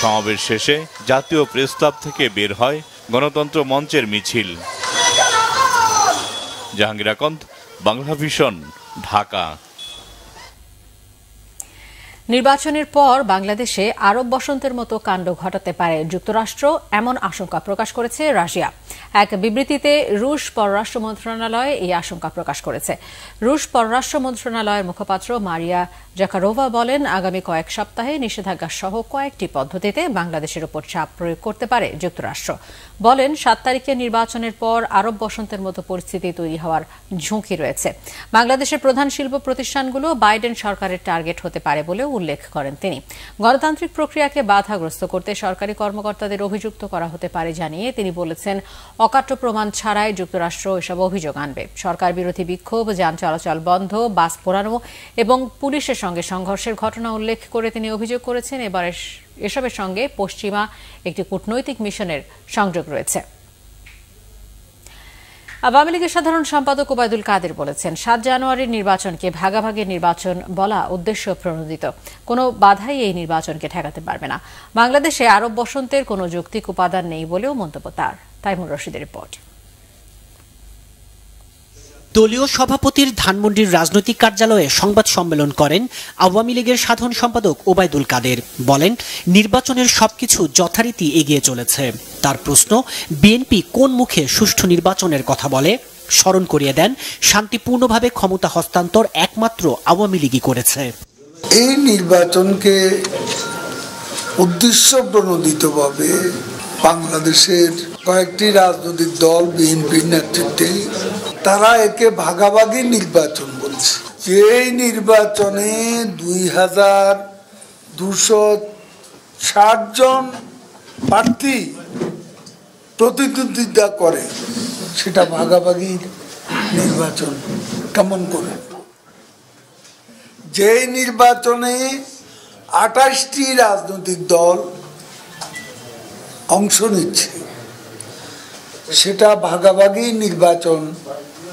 সমাবেশ শেষে জাতীয় প্রেস ক্লাব থেকে বের হয় গণতন্ত্র মঞ্চের মিছিল। জাহাঙ্গীর আকন্দ বাংলা ভিশন, ঢাকা। নির্বাচনের পর বাংলাদেশে আরব বসন্তের মতো কাণ্ড ঘটাতে পারে যুক্তরাষ্ট্র, এমন আশঙ্কা প্রকাশ করেছে রাশিয়া। এক বিবৃতিতে রুশ পররাষ্ট্র মন্ত্রণালয় এই আশঙ্কা প্রকাশ করেছে। রুশ পররাষ্ট্র মন্ত্রণালয়ের মুখপাত্র মারিয়া জাকারোভা বলেন, আগামী কয়েক সপ্তাহে নিষেধাজ্ঞা সহ কয়েকটি পদ্ধতিতে বাংলাদেশের উপর চাপ প্রয়োগ করতে পারে যুক্তরাষ্ট্র। বলেন, সাত তারিখে নির্বাচনের পর আরব বসন্তের মতো পরিস্থিতি তৈরি হওয়ার ঝুঁকি রয়েছে। বাংলাদেশের প্রধান শিল্প প্রতিষ্ঠানগুলো বাইডেন সরকারের টার্গেট হতে পারে বলেও উল্লেখ করেন তিনি। গণতান্ত্রিক প্রক্রিয়াকে বাধাগ্রস্ত করতে সরকারি কর্মকর্তাদের অভিযুক্ত করা হতে পারে জানিয়ে তিনি বলেছেন, অকাট্য প্রমাণ ছাড়াই যুক্তরাষ্ট্র এসব অভিযোগ আনবে। সরকার বিরোধী বিক্ষোভ, যান চলাচল বন্ধ, বাস পোড়ানো এবং পুলিশের সঙ্গে সংঘর্ষের ঘটনা উল্লেখ করে তিনি অভিযোগ করেছেন। এবার এসবের সঙ্গে পশ্চিমা একটি কূটনৈতিক মিশনের সংযোগ রয়েছে। আওয়ামী লীগের সাধারণ সম্পাদক ওবায়দুল কাদের বলেছেন, সাত জানুয়ারির নির্বাচনকে ভাগাভাগি নির্বাচন বলা উদ্দেশ্য প্রণোদিত। কোনো বাধাই এই নির্বাচনকে ঠেকাতে পারবে না। বাংলাদেশে আরব বসন্তের কোনো যৌক্তিক উপাদান নেই বলেও মন্তব্য তার। তাইমুর রশিদের রিপোর্ট। দলীয় সভাপতির ধানমন্ডির রাজনৈতিক কার্যালয়ে সংবাদ সম্মেলন করেন আওয়ামী লীগের সাধারণ সম্পাদক ওবায়দুল কাদের। বলেন, নির্বাচনের সবকিছু যথারীতি এগিয়ে চলেছে। তার প্রশ্ন, বিএনপি কোন মুখে সুষ্ঠু নির্বাচনের কথা বলে? স্মরণ করিয়ে দেন, শান্তিপূর্ণভাবে ক্ষমতা হস্তান্তর একমাত্র আওয়ামী লীগই করেছে। এই নির্বাচনকে উদ্দেশ্য প্রণোদিতভাবে বাংলাদেশের কয়েকটি রাজনৈতিক দল বিএনপির নেতৃত্বে, তারা একে ভাগাভাগি নির্বাচন বলছে। যে নির্বাচনে দুই হাজার দুশো ষাট জন প্রার্থী প্রতিদ্বন্দ্বিতা করে, সেটা ভাগাভাগি নির্বাচন কেমন করে? যে নির্বাচনে আঠাশটি রাজনৈতিক দল অংশ নিচ্ছে সেটা ভাগাভাগি নির্বাচন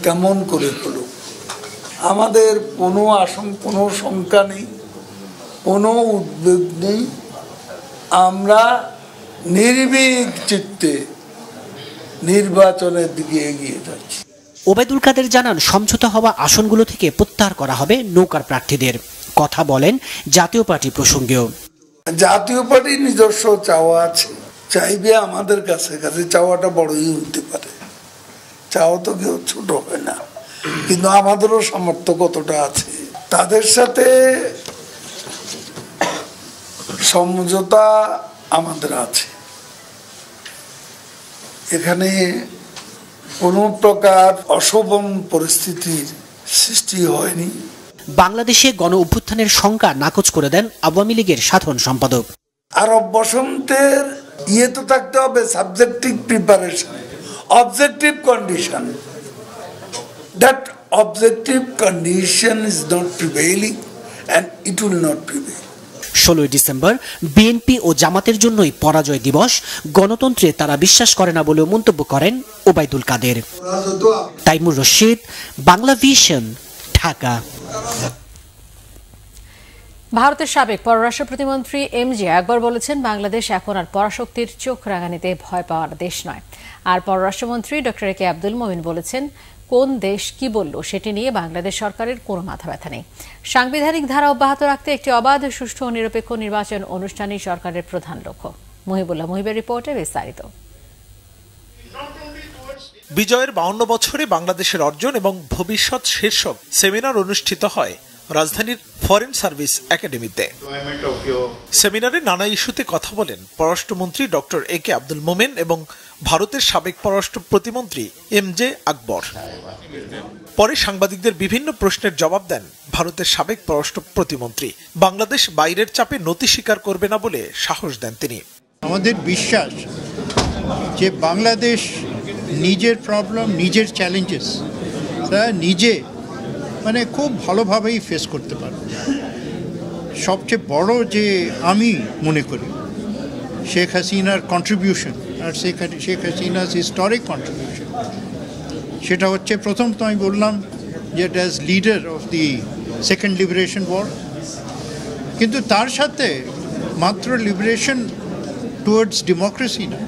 কেমন করে হলো? আমাদের কোনো আশঙ্ক কোনো শঙ্কা নেই কোনো উদ্বেগ নেই। আমরা নির্ভীক চিত্তে নির্বাচনের দিকে এগিয়ে যাচ্ছি। ওবায়দুল কাদের জানান সমঝোতা হওয়া আসনগুলো থেকে প্রত্যাহার করা হবে নৌকার প্রার্থীদের। কথা বলেন জাতীয় পার্টি প্রসঙ্গেও। জাতীয় পার্টির নিজস্ব চাওয়া আছে। চাইবে আমাদের কাছে কাছে চাওয়াটা বড়ই হতে পারে। চাওয়া তো কেউ ছোট হয় না। কিন্তু আমাদেরও সামর্থ্য কতটা আছে তাদের সাথে সমঝোতা আমাদের আছে। এখানে কোনো প্রকার অশোভন পরিস্থিতির সৃষ্টি হয়নি। বাংলাদেশে গণ অভ্যুত্থানের সংখ্যা নাকচ করে দেন আওয়ামী লীগের সাধারণ সম্পাদক। আরব বসন্তের ইয়ে তো থাকতে হবে subjective preparation objective condition that objective condition is not prevailing and it will not prevail ষোলোই ডিসেম্বর বিএনপি ও জামাতের জন্যই পরাজয় দিবস। গণতন্ত্রে তারা বিশ্বাস করে না বলেও মন্তব্য করেন ওবায়দুল কাদের। তাইমুর রশিদ বাংলা ভিশন ঢাকা। ভারতের সাবেক পররাষ্ট্র প্রতিমন্ত্রী এম জি আকবর বলেছেন, বাংলাদেশ এখন আর পরাশক্তির চোখ রাঙানিতে ভয় পাওয়ার দেশ নয়। আর পররাষ্ট্রমন্ত্রী ডক্টর কে আব্দুল মোমিন বলেছেন, কোন দেশ কি বলল সেটি নিয়ে বাংলাদেশ সরকারের কোনো মাথা ব্যথা নেই। সাংবিধানিক ধারা অব্যাহত রাখতে একটি অবাধ, সুষ্ঠু ও নিরপেক্ষ নির্বাচন অনুষ্ঠানই সরকারের প্রধান লক্ষ্য। মহিবুল্লাহ মহিবের রিপোর্টে বিস্তারিত। বিজয়ের বাউন্ন বছরে বাংলাদেশের অর্জন এবং ভবিষ্যৎ শীর্ষক সেমিনার অনুষ্ঠিত হয়। রাজধানীর ফরেন সার্ভিস একাডেমিতে সেমিনারে নানা ইস্যুতে কথা বলেন পররাষ্ট্রমন্ত্রী ডক্টর এ কে আব্দুল মোমেন এবং ভারতের সাবেক পররাষ্ট্র প্রতিমন্ত্রী এম জে আকবর। পরে সাংবাদিকদের বিভিন্ন প্রশ্নের জবাব দেন ভারতের সাবেক পররাষ্ট্র প্রতিমন্ত্রী। বাংলাদেশ বাইরের চাপে নতি স্বীকার করবে না বলে সাহস দেন তিনি। আমাদের বিশ্বাস যে বাংলাদেশ নিজের প্রবলেম নিজের চ্যালেঞ্জেস তারা নিজে মানে খুব ভালোভাবেই ফেস করতে পারবে। সবচেয়ে বড় যে আমি মনে করি, শেখ হাসিনার কন্ট্রিবিউশন আর শেখ শেখ হাসিনার হিস্টোরিক কন্ট্রিবিউশন সেটা হচ্ছে প্রথম তো আমি বললাম যে as leader of the second liberation war কিন্তু তার সাথে মাত্র লিবারেশন টুয়ার্ডস ডেমোক্রেসি না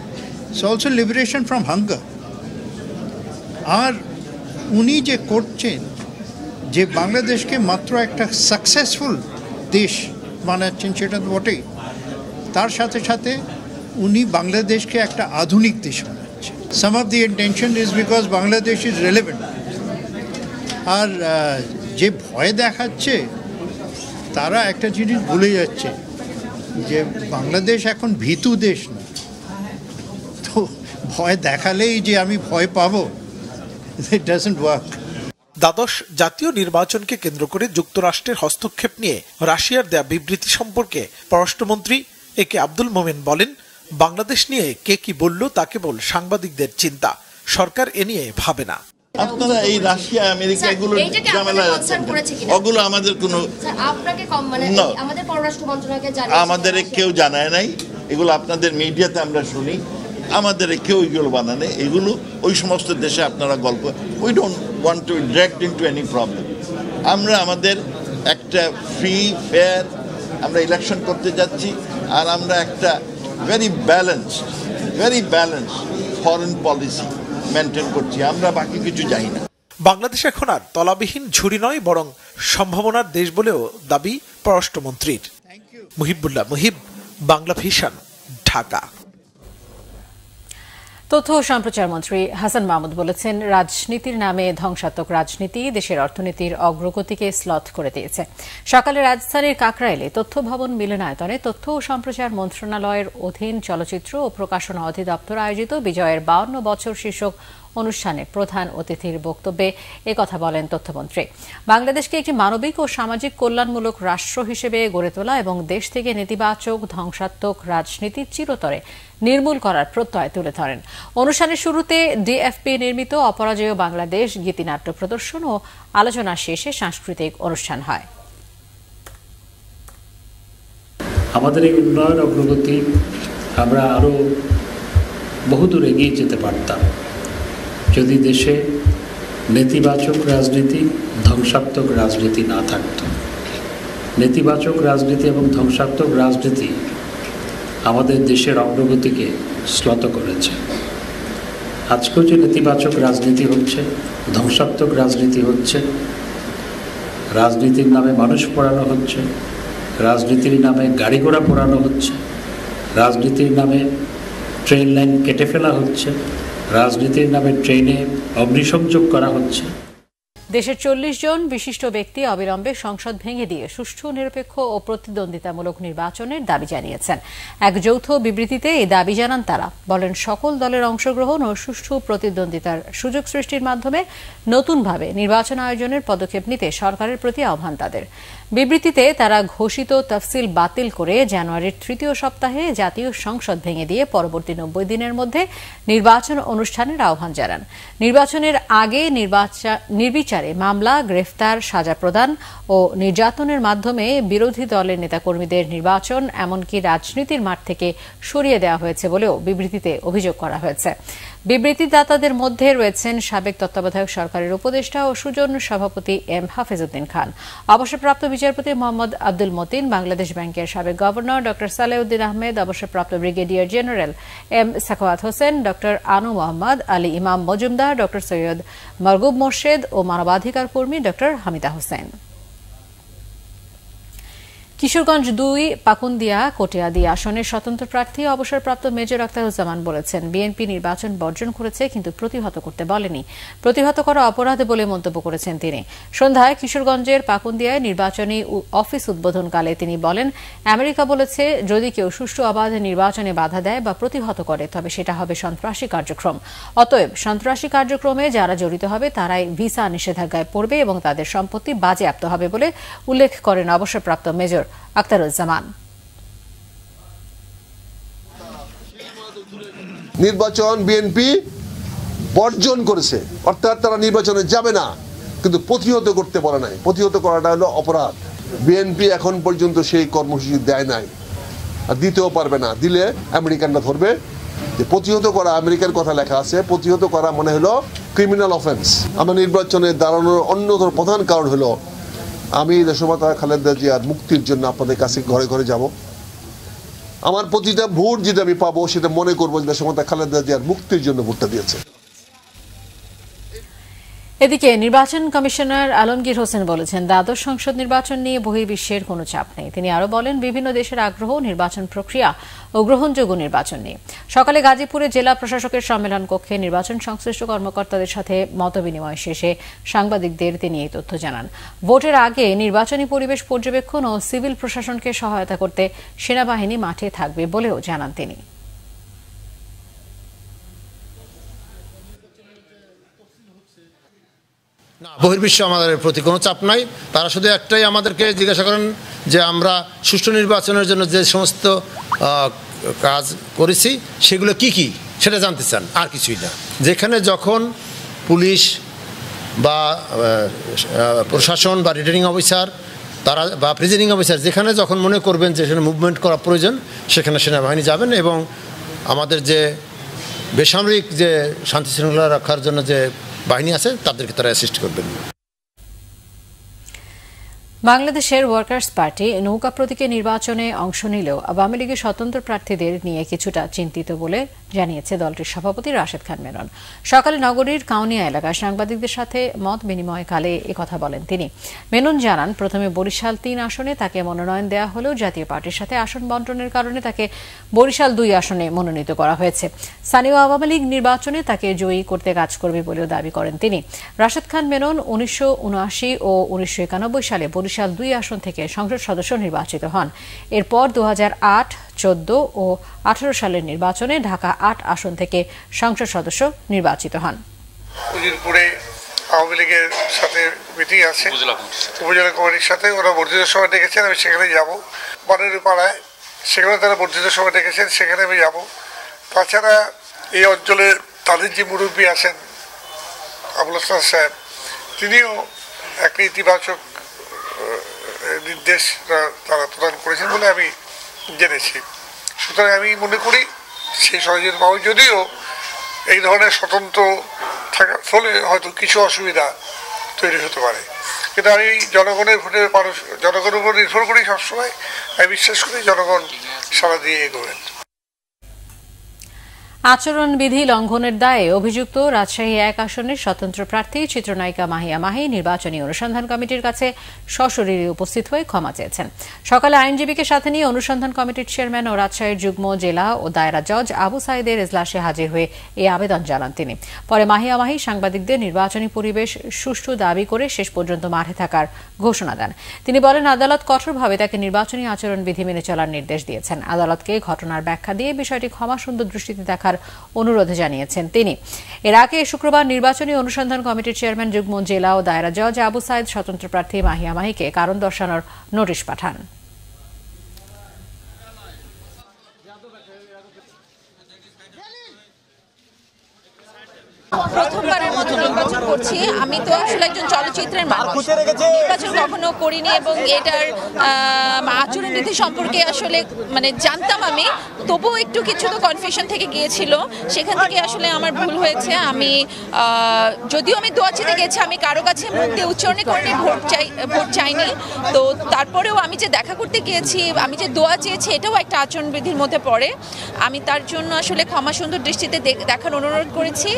it's also liberation from hunger আর উনি যে করছেন যে বাংলাদেশকে মাত্র একটা সাকসেসফুল দেশ বানাচ্ছেন সেটা তো বটেই। তার সাথে সাথে উনি বাংলাদেশকে একটা আধুনিক দেশ বানাচ্ছেন। Some of the intention is because Bangladesh is relevant আর যে ভয় দেখাচ্ছে, তারা একটা জিনিস ভুলে যাচ্ছে যে বাংলাদেশ এখন ভীতু দেশ না। তো ভয় দেখালেই যে আমি ভয় পাবো ইট ডাজন্ট ওয়ার্ক দ্বাদশ জাতীয় নির্বাচনকে কেন্দ্র করে যুক্তরাষ্ট্রের হস্তক্ষেপ নিয়ে রাশিয়ার দেয়া বিবৃতি সম্পর্কে পররাষ্ট্রমন্ত্রী এ কে আব্দুল মোমেন বলেন বাংলাদেশ নিয়ে কে কি বলল তা কেবল সাংবাদিকদের চিন্তা সরকার এ নিয়ে ভাবে না। আপনারা এই রাশিয়া আমেরিকা এগুলো ঝামেলা ওগুলো আমাদের কোনো আপনাকে মানে আমাদের পররাষ্ট্র মন্ত্রণালয়কে আমাদের কেউ জানায় নাই। এগুলো আপনাদের মিডিয়াতে আমরা শুনি। আমাদের কেউ এগুলো বানানে এগুলো ওই সমস্ত দেশে আপনারা গল্প we don't want to direct into any problem আমরা আমাদের একটা ফ্রি ফেয়ার আমরা ইলেকশন করতে যাচ্ছি আর আমরা একটা very balance very balance foreign policy maintain করছি আমরা বাকি কিছু যাই না। বাংলাদেশ এখন আর তলাবিহীন ঝুড়ি নয় বরং সম্ভাবনার দেশ বলেও দাবি পররাষ্ট্রমন্ত্রীর। মুহিবুল্লাহ মুহিব বাংলা ভিশন ঢাকা। তথ্য ও সম্প্রচার মন্ত্রী হাসান মাহমুদ বলেছেন, রাজনীতির নামে ধ্বংসাত্মক রাজনীতি দেশের অর্থনীতির অগ্রগতিকে স্লথ করে দিয়েছে। সকালে রাজধানীর কাকরাইলে তথ্য ভবন মিলনায়তনে তথ্য ও সম্প্রচার মন্ত্রণালয়ের অধীন চলচ্চিত্র ও প্রকাশনা অধিদপ্তর আয়োজিত বিজয়ের বাউন্ন বছর শীর্ষক অনুষ্ঠানে প্রধান অতিথির বক্তব্যে কথা বলেন তথ্যমন্ত্রী। বাংলাদেশকে একটি মানবিক ও সামাজিক কল্যাণমূলক রাষ্ট্র হিসেবে গড়ে তোলা এবং দেশ থেকে নেতিবাচক, ধ্বংসাত্মক রাজনীতি চিরতরে নির্মূল করার প্রত্যয় তুলে ধরেন। অনুষ্ঠানের শুরুতে ডিএফপি নির্মিত অপরাজয় বাংলাদেশ গীতিনাট্য প্রদর্শন ও আলোচনা শেষে সাংস্কৃতিক অনুষ্ঠান হয়। আমাদের এই উন্নয়ন অগ্রগতি আমরা আরও বহুদূর এগিয়ে যেতে পারতাম। যদি দেশে নেতিবাচক রাজনীতি, ধ্বংসাত্মক রাজনীতি না থাকত। নেতিবাচক রাজনীতি এবং ধ্বংসাত্মক রাজনীতি আমাদের দেশের অগ্রগতিকে শ্লত করেছে। আজকেও যে নেতিবাচক রাজনীতি হচ্ছে, ধ্বংসাত্মক রাজনীতি হচ্ছে, রাজনীতির নামে মানুষ পড়ানো হচ্ছে, রাজনীতির নামে গাড়ি ঘোড়া পোড়ানো হচ্ছে, রাজনীতির নামে ট্রেন লাইন কেটে ফেলা হচ্ছে রাজনীতির নামে ট্রেনে অগ্নিসংযোগ করা হচ্ছে। দেশের চল্লিশ জন বিশিষ্ট ব্যক্তি অবিলম্বে সংসদ ভেঙে দিয়ে সুষ্ঠু, নিরপেক্ষ ও প্রতিদ্বন্দ্বিতামূলক নির্বাচনের দাবি জানিয়েছেন। এক যৌথ বিবৃতিতে এই দাবি জানান তারা। বলেন, সকল দলের অংশগ্রহণ ও সুষ্ঠু প্রতিদ্বন্দ্বিতার সুযোগ সৃষ্টির মাধ্যমে নতুনভাবে নির্বাচন আয়োজনের পদক্ষেপ নিতে সরকারের প্রতি আহ্বান তাদের। বিবৃতিতে তারা ঘোষিত তফসিল বাতিল করে জানুয়ারির তৃতীয় সপ্তাহে জাতীয় সংসদ ভেঙে দিয়ে পরবর্তী নব্বই দিনের মধ্যে নির্বাচন অনুষ্ঠানের আহ্বান জানান। নির্বাচনের আগে নির্বিচারে মামলা, গ্রেফতার, সাজা প্রদান ও নির্যাতনের মাধ্যমে বিরোধী দলের নেতাকর্মীদের নির্বাচন, এমনকি রাজনীতির মাঠ থেকে সরিয়ে দেওয়া হয়েছে বলেও বিবৃতিতে অভিযোগ করা হয়েছে। বিবৃতিদাতাদের মধ্যে রয়েছেন সাবেক তত্ত্বাবধায়ক সরকারের উপদেষ্টা ও সুজন সভাপতি এম হাফিজউদ্দিন খান। অবসরপ্রাপ্ত বিচারপতি মোহাম্মদ আব্দুল মতিন, বাংলাদেশ ব্যাংকের সাবেক গভর্নর ড. সালেউদ্দিন আহমেদ, অবসরপ্রাপ্ত brigadier general M Sakhawat Hossain, ড. আনু মোহাম্মদ, আলী ইমাম মজুমদার, ড. সৈয়দ মরগুব মোর্শেদ ও মানবাধিকার কর্মী ড. হামিদা হোসেন। কিশোরগঞ্জ দুই, পাকুন্দিয়া, কটিয়াদি আসনের স্বতন্ত্র প্রার্থী, অবসরপ্রাপ্ত মেজর আক্তারুজ্জামান বলেছেন, বিএনপি নির্বাচন বর্জন করেছে কিন্তু প্রতিহত করতে বলেনি। প্রতিহত করা অপরাধ বলে মন্তব্য করেছেন তিনি। সন্ধ্যায় কিশোরগঞ্জের পাকুন্দিয়ায় নির্বাচনী অফিস উদ্বোধনকালে তিনি বলেন, আমেরিকা বলেছে, যদি কেউ সুষ্ঠু অবাধ নির্বাচনে বাধা দেয় বা প্রতিহত করে, তবে সেটা হবে সন্ত্রাসী কার্যক্রম। অতএব সন্ত্রাসী কার্যক্রমে যারা জড়িত হবে, তারাই ভিসা নিষেধাজ্ঞায় পড়বে এবং তাদের সম্পত্তি বাজেয়াপ্ত হবে বলে উল্লেখ করেন অবসরপ্রাপ্ত মেজর আক্তারুজ্জামান নির্বাচন বিএনপি বর্জন করেছে। অর্থাৎ তারা নির্বাচনে যাবে না, কিন্তু প্রতিহত করতে পারে নাই। প্রতিহত করাটা হলো অপরাধ। বিএনপি এখন পর্যন্ত সেই কর্মসূচি দেয় নাই। আর দিতেও পারবে না। দিলে আমেরিকানরা ধরবে যে প্রতিহত করা আমেরিকার কথা লেখা আছে। প্রতিহত করা মনে হলো ক্রিমিনাল অফেন্স আমরা নির্বাচনে দাঁড়ানোর অন্যতম প্রধান কারণ হলো আমি দেশমাতা খালেদা জিয়ার মুক্তির জন্য আপনাদের কাছে ঘরে ঘরে যাব। আমার প্রতিটা ভোট যেটা আমি পাবো সেটা মনে করব দেশমাতা খালেদা জিয়ার মুক্তির জন্য ভোটটা দিয়েছে। এদিকে নির্বাচন কমিশনার আলমগীর হোসেন বলেছেন, দ্বাদশ সংসদ নির্বাচন নিয়ে বহির্বিশ্বের কোনো চাপ নেই। তিনি আরও বলেন, বিভিন্ন দেশের আগ্রহ নির্বাচন প্রক্রিয়া ও গ্রহণযোগ্য নির্বাচন নিয়ে। সকালে গাজীপুরে জেলা প্রশাসকের সম্মেলন কক্ষে নির্বাচন সংশ্লিষ্ট কর্মকর্তাদের সাথে মতবিনিময় শেষে সাংবাদিকদের তিনি এই তথ্য জানান। ভোটের আগে নির্বাচনী পরিবেশ পর্যবেক্ষণ ও সিভিল প্রশাসনকে সহায়তা করতে সেনাবাহিনী মাঠে থাকবে বলেও জানান তিনি। না, বহির্বিশ্ব আমাদের প্রতি কোনো চাপ নাই। তারা শুধু একটাই আমাদেরকে জিজ্ঞাসা করেন যে আমরা সুষ্ঠু নির্বাচনের জন্য যে সমস্ত কাজ করেছি, সেগুলো কি কি? সেটা জানতে চান, আর কিছুই না। যেখানে যখন পুলিশ বা প্রশাসন বা রিটার্নিং অফিসার তারা, বা প্রিজাইডিং অফিসার যেখানে যখন মনে করবেন যে সেখানে মুভমেন্ট করা প্রয়োজন, সেখানে সেনাবাহিনী যাবেন এবং আমাদের যে বেসামরিক যে শান্তি শৃঙ্খলা রক্ষার জন্য যে বাহিনী আছে তাদেরকে তারা অ্যাসিস্ট করবেন। বাংলাদেশের ওয়ার্কার্স পার্টি নৌকা প্রতীকে নির্বাচনে অংশ নিলেও আওয়ামী লীগের স্বতন্ত্র প্রার্থীদের নিয়ে কিছুটা চিন্তিত বলে জানিয়েছে দলটির সভাপতি রাশেদ খান মেনন। সকালে নগরীর কাউনিয়া এলাকায় সাংবাদিকদের সাথে মত বিনিময়কালে কথা বলেন তিনি। মেনন জানান, প্রথমে বরিশাল তিন আসনে তাকে মনোনয়ন দেওয়া হলেও জাতীয় পার্টির সাথে আসন বন্টনের কারণে তাকে বরিশাল দুই আসনে মনোনীত করা হয়েছে। স্থানীয় আওয়ামী লীগ নির্বাচনে তাকে জয়ী করতে কাজ করবে বলেও দাবি করেন তিনি। রাশেদ খান মেনন উনিশশো উনআশি ও উনিশশো একানব্বই সালে বরিশাল দুই আসন থেকে সংসদ সদস্য নির্বাচিত হন। এরপর দু হাজার চোদ্দ ও আঠারো সালের নির্বাচনে ঢাকা আট আসন থেকে সংসদ সদস্য নির্বাচিত হন। আওয়ামী লীগের সাথে মিটিং আছে। উপজেলা কমিটির সাথে। ওরা বর্ধিত সভা ডেকেছেন আমি সেখানে যাব। বানের পাড়ায় সেখানে তারা বর্ধিত সভা ডেকেছেন সেখানে আমি যাব। তাছাড়া এই অঞ্চলে তাদের যে মুরব্বী আছেন আবুল হাসান সাহেব। তিনিও একটা ইতিবাচক নির্দেশ তারা প্রদান করেছেন বলে আমি জেনেছি। সুতরাং আমি মনে করি সেই সহযোগিতা পাবো যদিও এই ধরনের স্বতন্ত্র থাকার ফলে হয়তো কিছু অসুবিধা তৈরি হতে পারে। কিন্তু আমি জনগণের ভোটের মানুষ জনগণের উপর নির্ভর করি সবসময়। আমি বিশ্বাস করি জনগণ সারা দিয়ে এগোবেন। আচরণবিধি লঙ্ঘনের দায়ে অভিযুক্ত রাজশাহী এক আসনের স্বতন্ত্র প্রার্থী চিত্রনায়িকা মাহিয়া মাহি নির্বাচনী অনুসন্ধান কমিটির কাছে সশরীরে উপস্থিত হয়ে ক্ষমা চেয়েছেন। সকালে আইনজীবীকে সাথে নিয়ে অনুসন্ধান কমিটির চেয়ারম্যান ও রাজশাহীর যুগ্ম জেলা ও দায়রা জজ আবু সাইদের এজলাসে হাজির হয়ে এই আবেদন জানান তিনি। পরে মাহিয়া মাহি সাংবাদিকদের নির্বাচনী পরিবেশ সুষ্ঠু দাবি করে শেষ পর্যন্ত মাঠে থাকার ঘোষণা দেন। তিনি বলেন, আদালত কঠোরভাবে তাকে নির্বাচনী আচরণবিধি মেনে চলার নির্দেশ দিয়েছেন। আদালতকে ঘটনার ব্যাখ্যা দিয়ে বিষয়টি ক্ষমা সুন্দর দৃষ্টিতে দেখার অনুরোধ জানিয়েছেন তিনি। এর আগে শুক্রবার নির্বাচনী অনুসন্ধান কমিটির চেয়ারম্যান যুগ্ম জেলা ও দায়রা জজ আবু সাইদ স্বতন্ত্র প্রার্থী মাহিয়া মাহিকে কারণ দর্শানোর নোটিশ পাঠান। প্রথমবারের মতো নির্বাচন করছি। আমি তো আসলে একজন চলচ্চিত্রের মানুষ। নির্বাচন কখনো করিনি এবং এটার আচরণ নীতি সম্পর্কে আসলে মানে জানতাম আমি। তবুও একটু কিছু তো কনফিউশন থেকে গিয়েছিল। সেখান থেকে আসলে আমার ভুল হয়েছে। আমি যদিও আমি দোয়া চেতে গেছি আমি কারও কাছে মুখ দিয়ে উচ্চারণে করিনি ভোট চাই ভোট চাইনি। তো তারপরেও আমি যে দেখা করতে গিয়েছি আমি যে দোয়া চেয়েছি এটাও একটা আচরণবিধির মধ্যে পড়ে। আমি তার জন্য আসলে ক্ষমা সুন্দর দৃষ্টিতে দেখার অনুরোধ করেছি।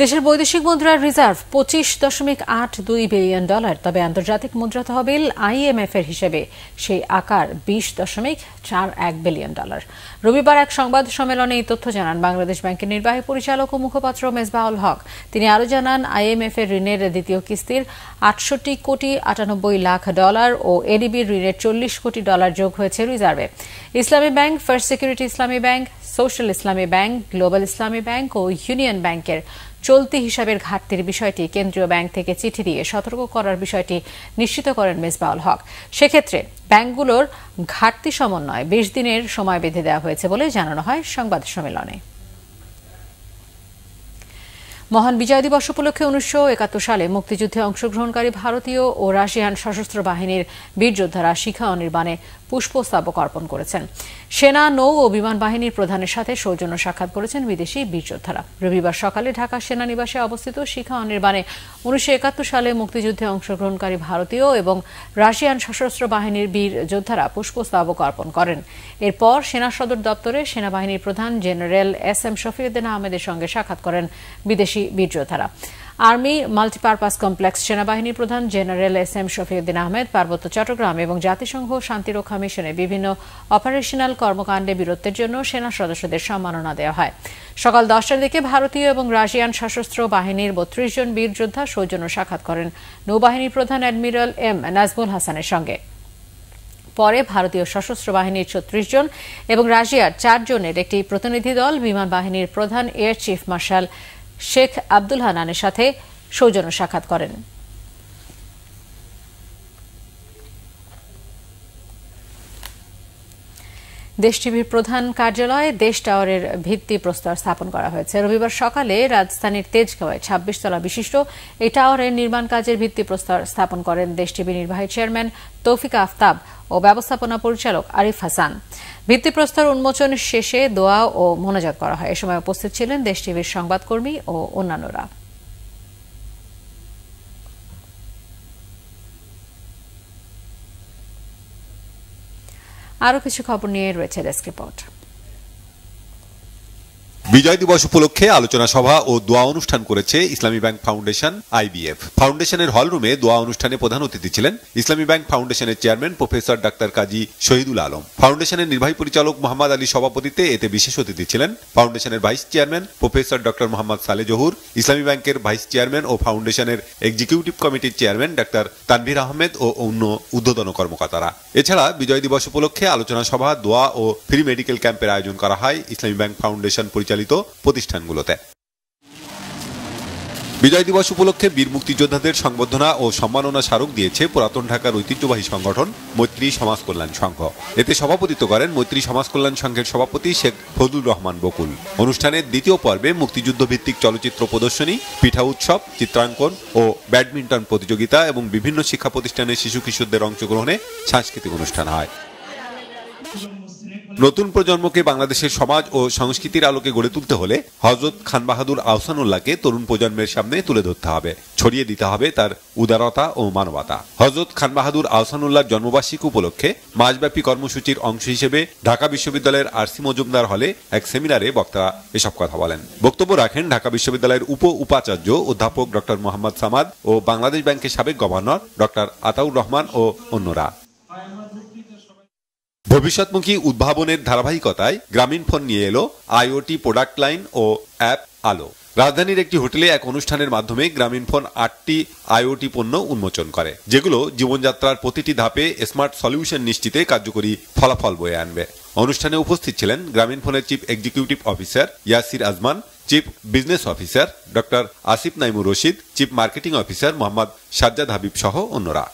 দেশের বৈদেশিক মুদ্রার রিজার্ভ পঁচিশ দশমিক আট দুই বিলিয়ন ডলার, তবে আন্তর্জাতিক মুদ্রা তহবিল আইএমএফ এর হিসেবে সেই আকার বিশ দশমিক চার এক বিলিয়ন ডলার। রবিবার এক সংবাদ সম্মেলনে এই তথ্য জানান বাংলাদেশ ব্যাংকের নির্বাহী পরিচালক ও মুখপাত্র মেজবাউল হক। তিনি আরও জানান আইএমএফ এর ঋণের দ্বিতীয় কিস্তির আটষট্টি কোটি আটানব্বই লাখ ডলার ও এডিবির ঋণের চল্লিশ কোটি ডলার যোগ হয়েছে রিজার্ভে। Islami bank, first security Islami bank social Islami bank, global Islami bank ও ইউনিয়ন ব্যাংকের চলতি হিসাবের ঘাটতির বিষয়টি কেন্দ্রীয় ব্যাংক থেকে চিঠি দিয়ে সতর্ক করার বিষয়টি নিশ্চিত করেন মেজবাউল হক। সেক্ষেত্রে ব্যাংকগুলোর ঘাটতি সমন্বয় বিশ দিনের সময় বেঁধে দেওয়া হয়েছে বলে জানানো হয় সংবাদ সম্মেলনে। মহান বিজয় দিবস উপলক্ষে উনিশশো একাত্তর সালে মুক্তিযুদ্ধে অংশগ্রহণকারী ভারতীয় ও রাশিয়ান সশস্ত্র বাহিনীর বীর যোদ্ধারা শিখা অনির্বাণে পুষ্পস্তাবক অর্পণ করেছেন। সেনা, নৌ ও বিমান বাহিনীর প্রধানের সাথে সৌজন্য সাক্ষাৎ করেছেন বিদেশি বীর যোদ্ধারা। রবিবার সকালে ঢাকা সেনানিবাসে অবস্থিত শিখা অনির্বাণে উনিশশো একাত্তর সালে মুক্তিযুদ্ধে অংশগ্রহণকারী ভারতীয় এবং রাশিয়ান সশস্ত্র বাহিনীর বীর যোদ্ধারা পুষ্পস্তাবক অর্পণ করেন। এরপর সেনা সদর দপ্তরে সেনাবাহিনীর প্রধান জেনারেল এস এম শফিউদ্দিন আহমেদের সঙ্গে সাক্ষাৎ করেন বিদেশি বীর যোদ্ধারা। আর্মি মাল্টিপারপাস কমপ্লেক্স সেনাবাহিনীর প্রধান general S M Shafiuddin Ahmed, পার্বত্য চট্টগ্রাম এবং জাতিসংঘ শান্তিরক্ষা মিশনে বিভিন্ন অপারেশনাল কর্মকাণ্ডে বীরত্বের জন্য সেনা সদস্যদের সম্মাননা দেওয়া হয়। সকাল দশটার দিকে ভারতীয় এবং রাশিয়ান সশস্ত্র বাহিনীর বত্রিশ জন বীর যোদ্ধা সৌজন্য সাক্ষাৎ করেন নৌবাহিনী প্রধান অ্যাডমিরাল এম নাজমুল হাসানের সঙ্গে। পরে ভারতীয় সশস্ত্র বাহিনীর ছত্রিশ জন এবং রাশিয়ার চার জনের একটি প্রতিনিধি দল বিমান বাহিনীর প্রধান air chief marshal Sheikh Abdul হানানের সাথে সৌজন্য সাক্ষাৎ করেন। দেশ টিভির প্রধান কার্যালয়ে দেশ টাওয়ারের ভিত্তি প্রস্তর স্থাপন করা হয়েছে। রবিবার সকালে রাজধানীর তেজগাঁওয়ে ছাব্বিশ তলা বিশিষ্ট এই টাওয়ারের নির্মাণ কাজের ভিত্তি প্রস্তর স্থাপন করেন দেশ টিভির নির্বাহী চেয়ারম্যান তৌফিকা আফতাব ও ব্যবস্থাপনা পরিচালক আরিফ হাসান। ভিত্তিপ্রস্তর উন্মোচন শেষে দোয়া ও মোনাজাত করা হয়। এ সময় উপস্থিত ছিলেন দেশ টিভির সংবাদকর্মী ও অন্যান্যরা। আরও কিছু খবর নিয়ে রয়েছে ডেস্ক রিপোর্ট বিজয় দিবস উপলক্ষে আলোচনা সভা ও দোয়া অনুষ্ঠান করেছে ইসলামী ব্যাংক ফাউন্ডেশন আইবিএফ ফাউন্ডেশনের হলরুমে দোয়া অনুষ্ঠানে প্রধান অতিথি ছিলেন ইসলামী ব্যাংক ফাউন্ডেশনের chairman professor doctor Kazi Shahidul Alam. ফাউন্ডেশনের নির্বাহী পরিচালক মোহাম্মদ আলী সভাপতিতে এতে বিশেষ অতিথি ছিলেন ফাউন্ডেশনের vice chairman professor doctor Mohammad Sale Zahur, Islami ব্যাংকের ভাইস চেয়ারম্যান ও ফাউন্ডেশনের এক্সিকিউটিভ কমিটির চেয়ারম্যান ডাক্তার তানভীর আহমেদ ও অন্য ঊর্ধ্বতন কর্মকর্তারা। এছাড়া বিজয় দিবস উপলক্ষে আলোচনা সভা, দোয়া ও ফ্রি মেডিকেল ক্যাম্পের আয়োজন করা হয় ইসলামী ব্যাংক ফাউন্ডেশন পরিচালিত প্রতিষ্ঠানগুলোতে। বিজয় দিবস উপলক্ষে বীর মুক্তিযোদ্ধাদের সংবর্ধনা ও সম্মাননা স্মারক দিয়েছে পুরাতন ঢাকার ঐতিহ্যবাহী সংগঠন মৈত্রী সমাজ কল্যাণ সংঘ। এতে সভাপতিত্ব করেন মৈত্রী সমাজ কল্যাণ সংঘের সভাপতি শেখ ফজলুর রহমান বকুল। অনুষ্ঠানের দ্বিতীয় পর্বে মুক্তিযুদ্ধ ভিত্তিক চলচ্চিত্র প্রদর্শনী, পিঠা উৎসব, চিত্রাঙ্কন ও ব্যাডমিন্টন প্রতিযোগিতা এবং বিভিন্ন শিক্ষা প্রতিষ্ঠানের শিশু কিশোরদের অংশগ্রহণে সাংস্কৃতিক অনুষ্ঠান হয়। নতুন প্রজন্মকে বাংলাদেশের সমাজ ও সংস্কৃতির আলোকে গড়ে তুলতে হলে হজরত খান বাহাদুর আহসানুল্লাহকে তরুণ প্রজন্মের সামনে তুলে ধরতে হবে, ছড়িয়ে দিতে হবে তার উদারতা ও মানবতা। হজরত খান বাহাদুর আহসানুল্লাহর জন্মবার্ষিকী উপলক্ষে মাসব্যাপী কর্মসূচির অংশ হিসেবে ঢাকা বিশ্ববিদ্যালয়ের আরসি মজুমদার হলে এক সেমিনারে বক্তারা এসব কথা বলেন। বক্তব্য রাখেন ঢাকা বিশ্ববিদ্যালয়ের উপ উপাচার্য অধ্যাপক ডক্টর মোহাম্মদ সামাদ ও বাংলাদেশ ব্যাংকের সাবেক গভর্নর ডক্টর আতাউর রহমান ও অন্যরা। ভবিষ্যৎমুখী উদ্ভাবনের ধারাবাহিকতায় গ্রামীণ ফোন নিয়ে এলো আইওটি প্রোডাক্ট লাইন ও অ্যাপ আলো। রাজধানীর একটি হোটেলে এক অনুষ্ঠানের মাধ্যমে গ্রামীণ ফোন আটটি আইওটি পণ্য উন্মোচন করে, যেগুলো জীবনযাত্রার প্রতিটি ধাপে স্মার্ট সলিউশন নিশ্চিতে কার্যকরী ফলাফল বয়ে আনবে। অনুষ্ঠানে উপস্থিত ছিলেন গ্রামীণ ফোনের chief executive officer Yasir Azman, chief business officer doctor Asif Naimur Rashid, chief marketing officer Mohammad Sajjad Habib সহ অন্যরা।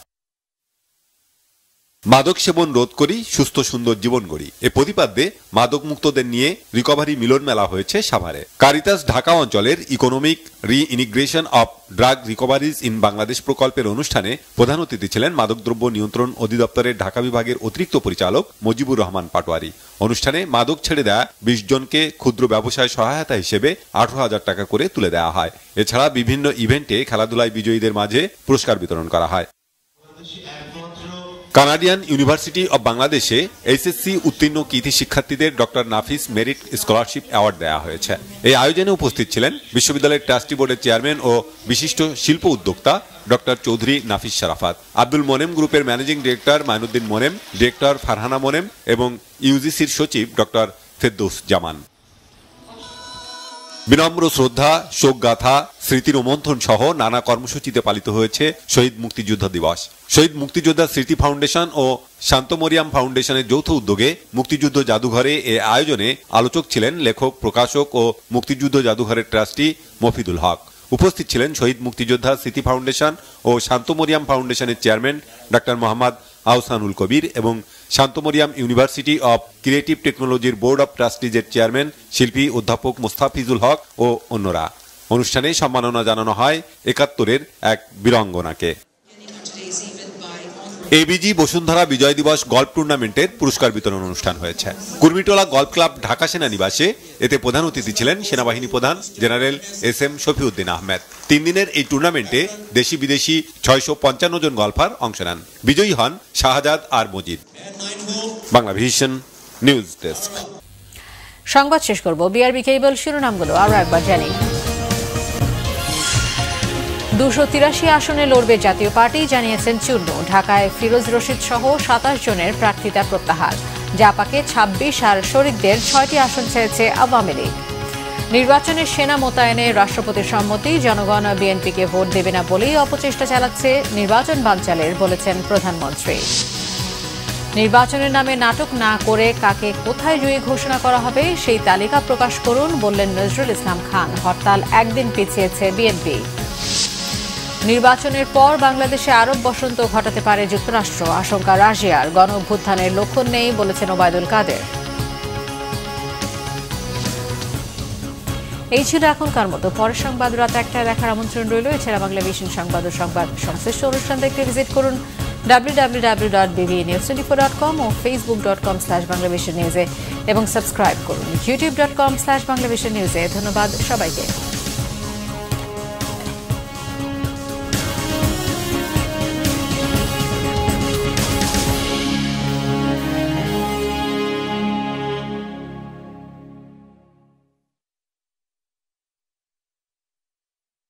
মাদক সেবন রোধ করি, সুস্থ সুন্দর জীবন গড়ি। এ প্রতিপাদ্যে মাদক মুক্তদের নিয়ে রিকভারি মিলন মেলা হয়েছে সাভারে। কারিতাস ঢাকা অঞ্চলের economic reintegration of drug recoveries in Bangladesh প্রকল্পের অনুষ্ঠানে প্রধান অতিথি ছিলেন মাদকদ্রব্য নিয়ন্ত্রণ অধিদপ্তরের ঢাকা বিভাগের অতিরিক্ত পরিচালক মজিবুর রহমান পাটোয়ারি। অনুষ্ঠানে মাদক ছেড়ে দেয়া বিশ জনকে ক্ষুদ্র ব্যবসায় সহায়তা হিসেবে আঠারো হাজার টাকা করে তুলে দেওয়া হয়। এছাড়া বিভিন্ন ইভেন্টে খেলাধুলায় বিজয়ীদের মাঝে পুরস্কার বিতরণ করা হয়। কানাডিয়ান ইউনিভার্সিটি অব বাংলাদেশে এইচএসসি উত্তীর্ণ কৃতি শিক্ষার্থীদের doctor Nafis merit scholarship award দেওয়া হয়েছে। এই আয়োজনে উপস্থিত ছিলেন বিশ্ববিদ্যালয়ের ট্রাস্টি বোর্ডের চেয়ারম্যান ও বিশিষ্ট শিল্প উদ্যোক্তা ডক্টর চৌধুরী নাফিস শারাফাত, আব্দুল মোনেম গ্রুপের managing director Mainuddin Monem, director Farhana Monem এবং ইউজিসির সচিব ডক্টর ফেরদৌস জামান। বিনম্র শ্রদ্ধা শোক গাথা স্মৃতি রোমন্থন সহ নানা কর্মসূচিতে পালিত হয়েছে শহীদ মুক্তিযুদ্ধ দিবস। শহীদ মুক্তিযোদ্ধা স্মৃতি ফাউন্ডেশন ও শান্তমরিয়াম ফাউন্ডেশনের যৌথ উদ্যোগে মুক্তিযুদ্ধ জাদুঘরে এ আয়োজনে আলোচক ছিলেন লেখক, প্রকাশক ও মুক্তিযুদ্ধ জাদুঘরের ট্রাস্টি মফিদুল হক। উপস্থিত ছিলেন শহীদ মুক্তিযোদ্ধা স্মৃতি ফাউন্ডেশন ও শান্তমরিয়াম ফাউন্ডেশনের চেয়ারম্যান ডাক্তার মোহাম্মদ আহসানুল কবির এবং শান্তমরিয়াম ইউনিভার্সিটি অব ক্রিয়েটিভ টেকনোলজির বোর্ড অব ট্রাস্টিজের চেয়ারম্যান শিল্পী অধ্যাপক মুস্তাফিজুল হক ও অন্যরা। অনুষ্ঠানে সম্মাননা জানানো হয় একাত্তরের এক বীরঙ্গনাকে। এবিজি বসুন্ধরা বিজয় দিবস গল্ফ টুর্নামেন্টের পুরস্কার বিতরণ অনুষ্ঠান হয়েছে। কুর্মিটোলা গল্ফ ক্লাব ঢাকা সেনানিবাসে এতে প্রধান অতিথি ছিলেন সেনাবাহিনী প্রধান general S M Shafiuddin Ahmed. তিন দিনের এই টুর্নামেন্টে দেশি বিদেশি ছয়শো পঞ্চান্ন জন গল্ফার অংশ নেন। বিজয়ী হন শাহজাদ আর Majid. Bangla vision news desk. সংবাদ শেষ করব। বিআরবি কেবল শিরোনামগুলো আরও একবার জানি। দুশো তিরাশি আসনে লড়বে জাতীয় পার্টি, জানিয়েছেন চূর্ণ ঢাকায় ফিরোজ রশিদ সহ সাতাশ জনের প্রার্থিতা প্রত্যাহার। জাপাকে ছাব্বিশ আর শরিকদের ছয়টি আসন ছেড়েছে আওয়ামী লীগ। নির্বাচনে সেনা মোতায়েনে রাষ্ট্রপতির সম্মতি, জনগণ বিএনপিকে ভোট দেবে না বলেই অপচেষ্টা চালাচ্ছে নির্বাচন বানচালের, বলেছেন প্রধানমন্ত্রী। নির্বাচনের নামে নাটক না করে কাকে কোথায় জয়ী ঘোষণা করা হবে, সেই তালিকা প্রকাশ করুন, বললেন নজরুল ইসলাম খান। হরতাল একদিন পিছিয়েছে বিএনপি। নির্বাচনের পর বাংলাদেশে আরব বসন্ত ঘটাতে পারে যুক্তরাষ্ট্র। আশঙ্কা রাশিয়ার। গণ অভ্যুত্থানের লক্ষণ নেই বলেছেন ওবায়দুল কাদের। এই ছিল এখনকার মতো। পরের সংবাদ রাত একটা দেখার আমন্ত্রণ রইল। এছাড়া বাংলা ভিশন সংবাদ ও সংবাদ সংশ্লিষ্ট অনুষ্ঠান দেখতে ভিজিট করুন www.bbnews24.com ও facebook.com slash নিউজে এবং সাবস্ক্রাইব করুন। youtube.com slash নিউজে ধন্যবাদ সবাইকে।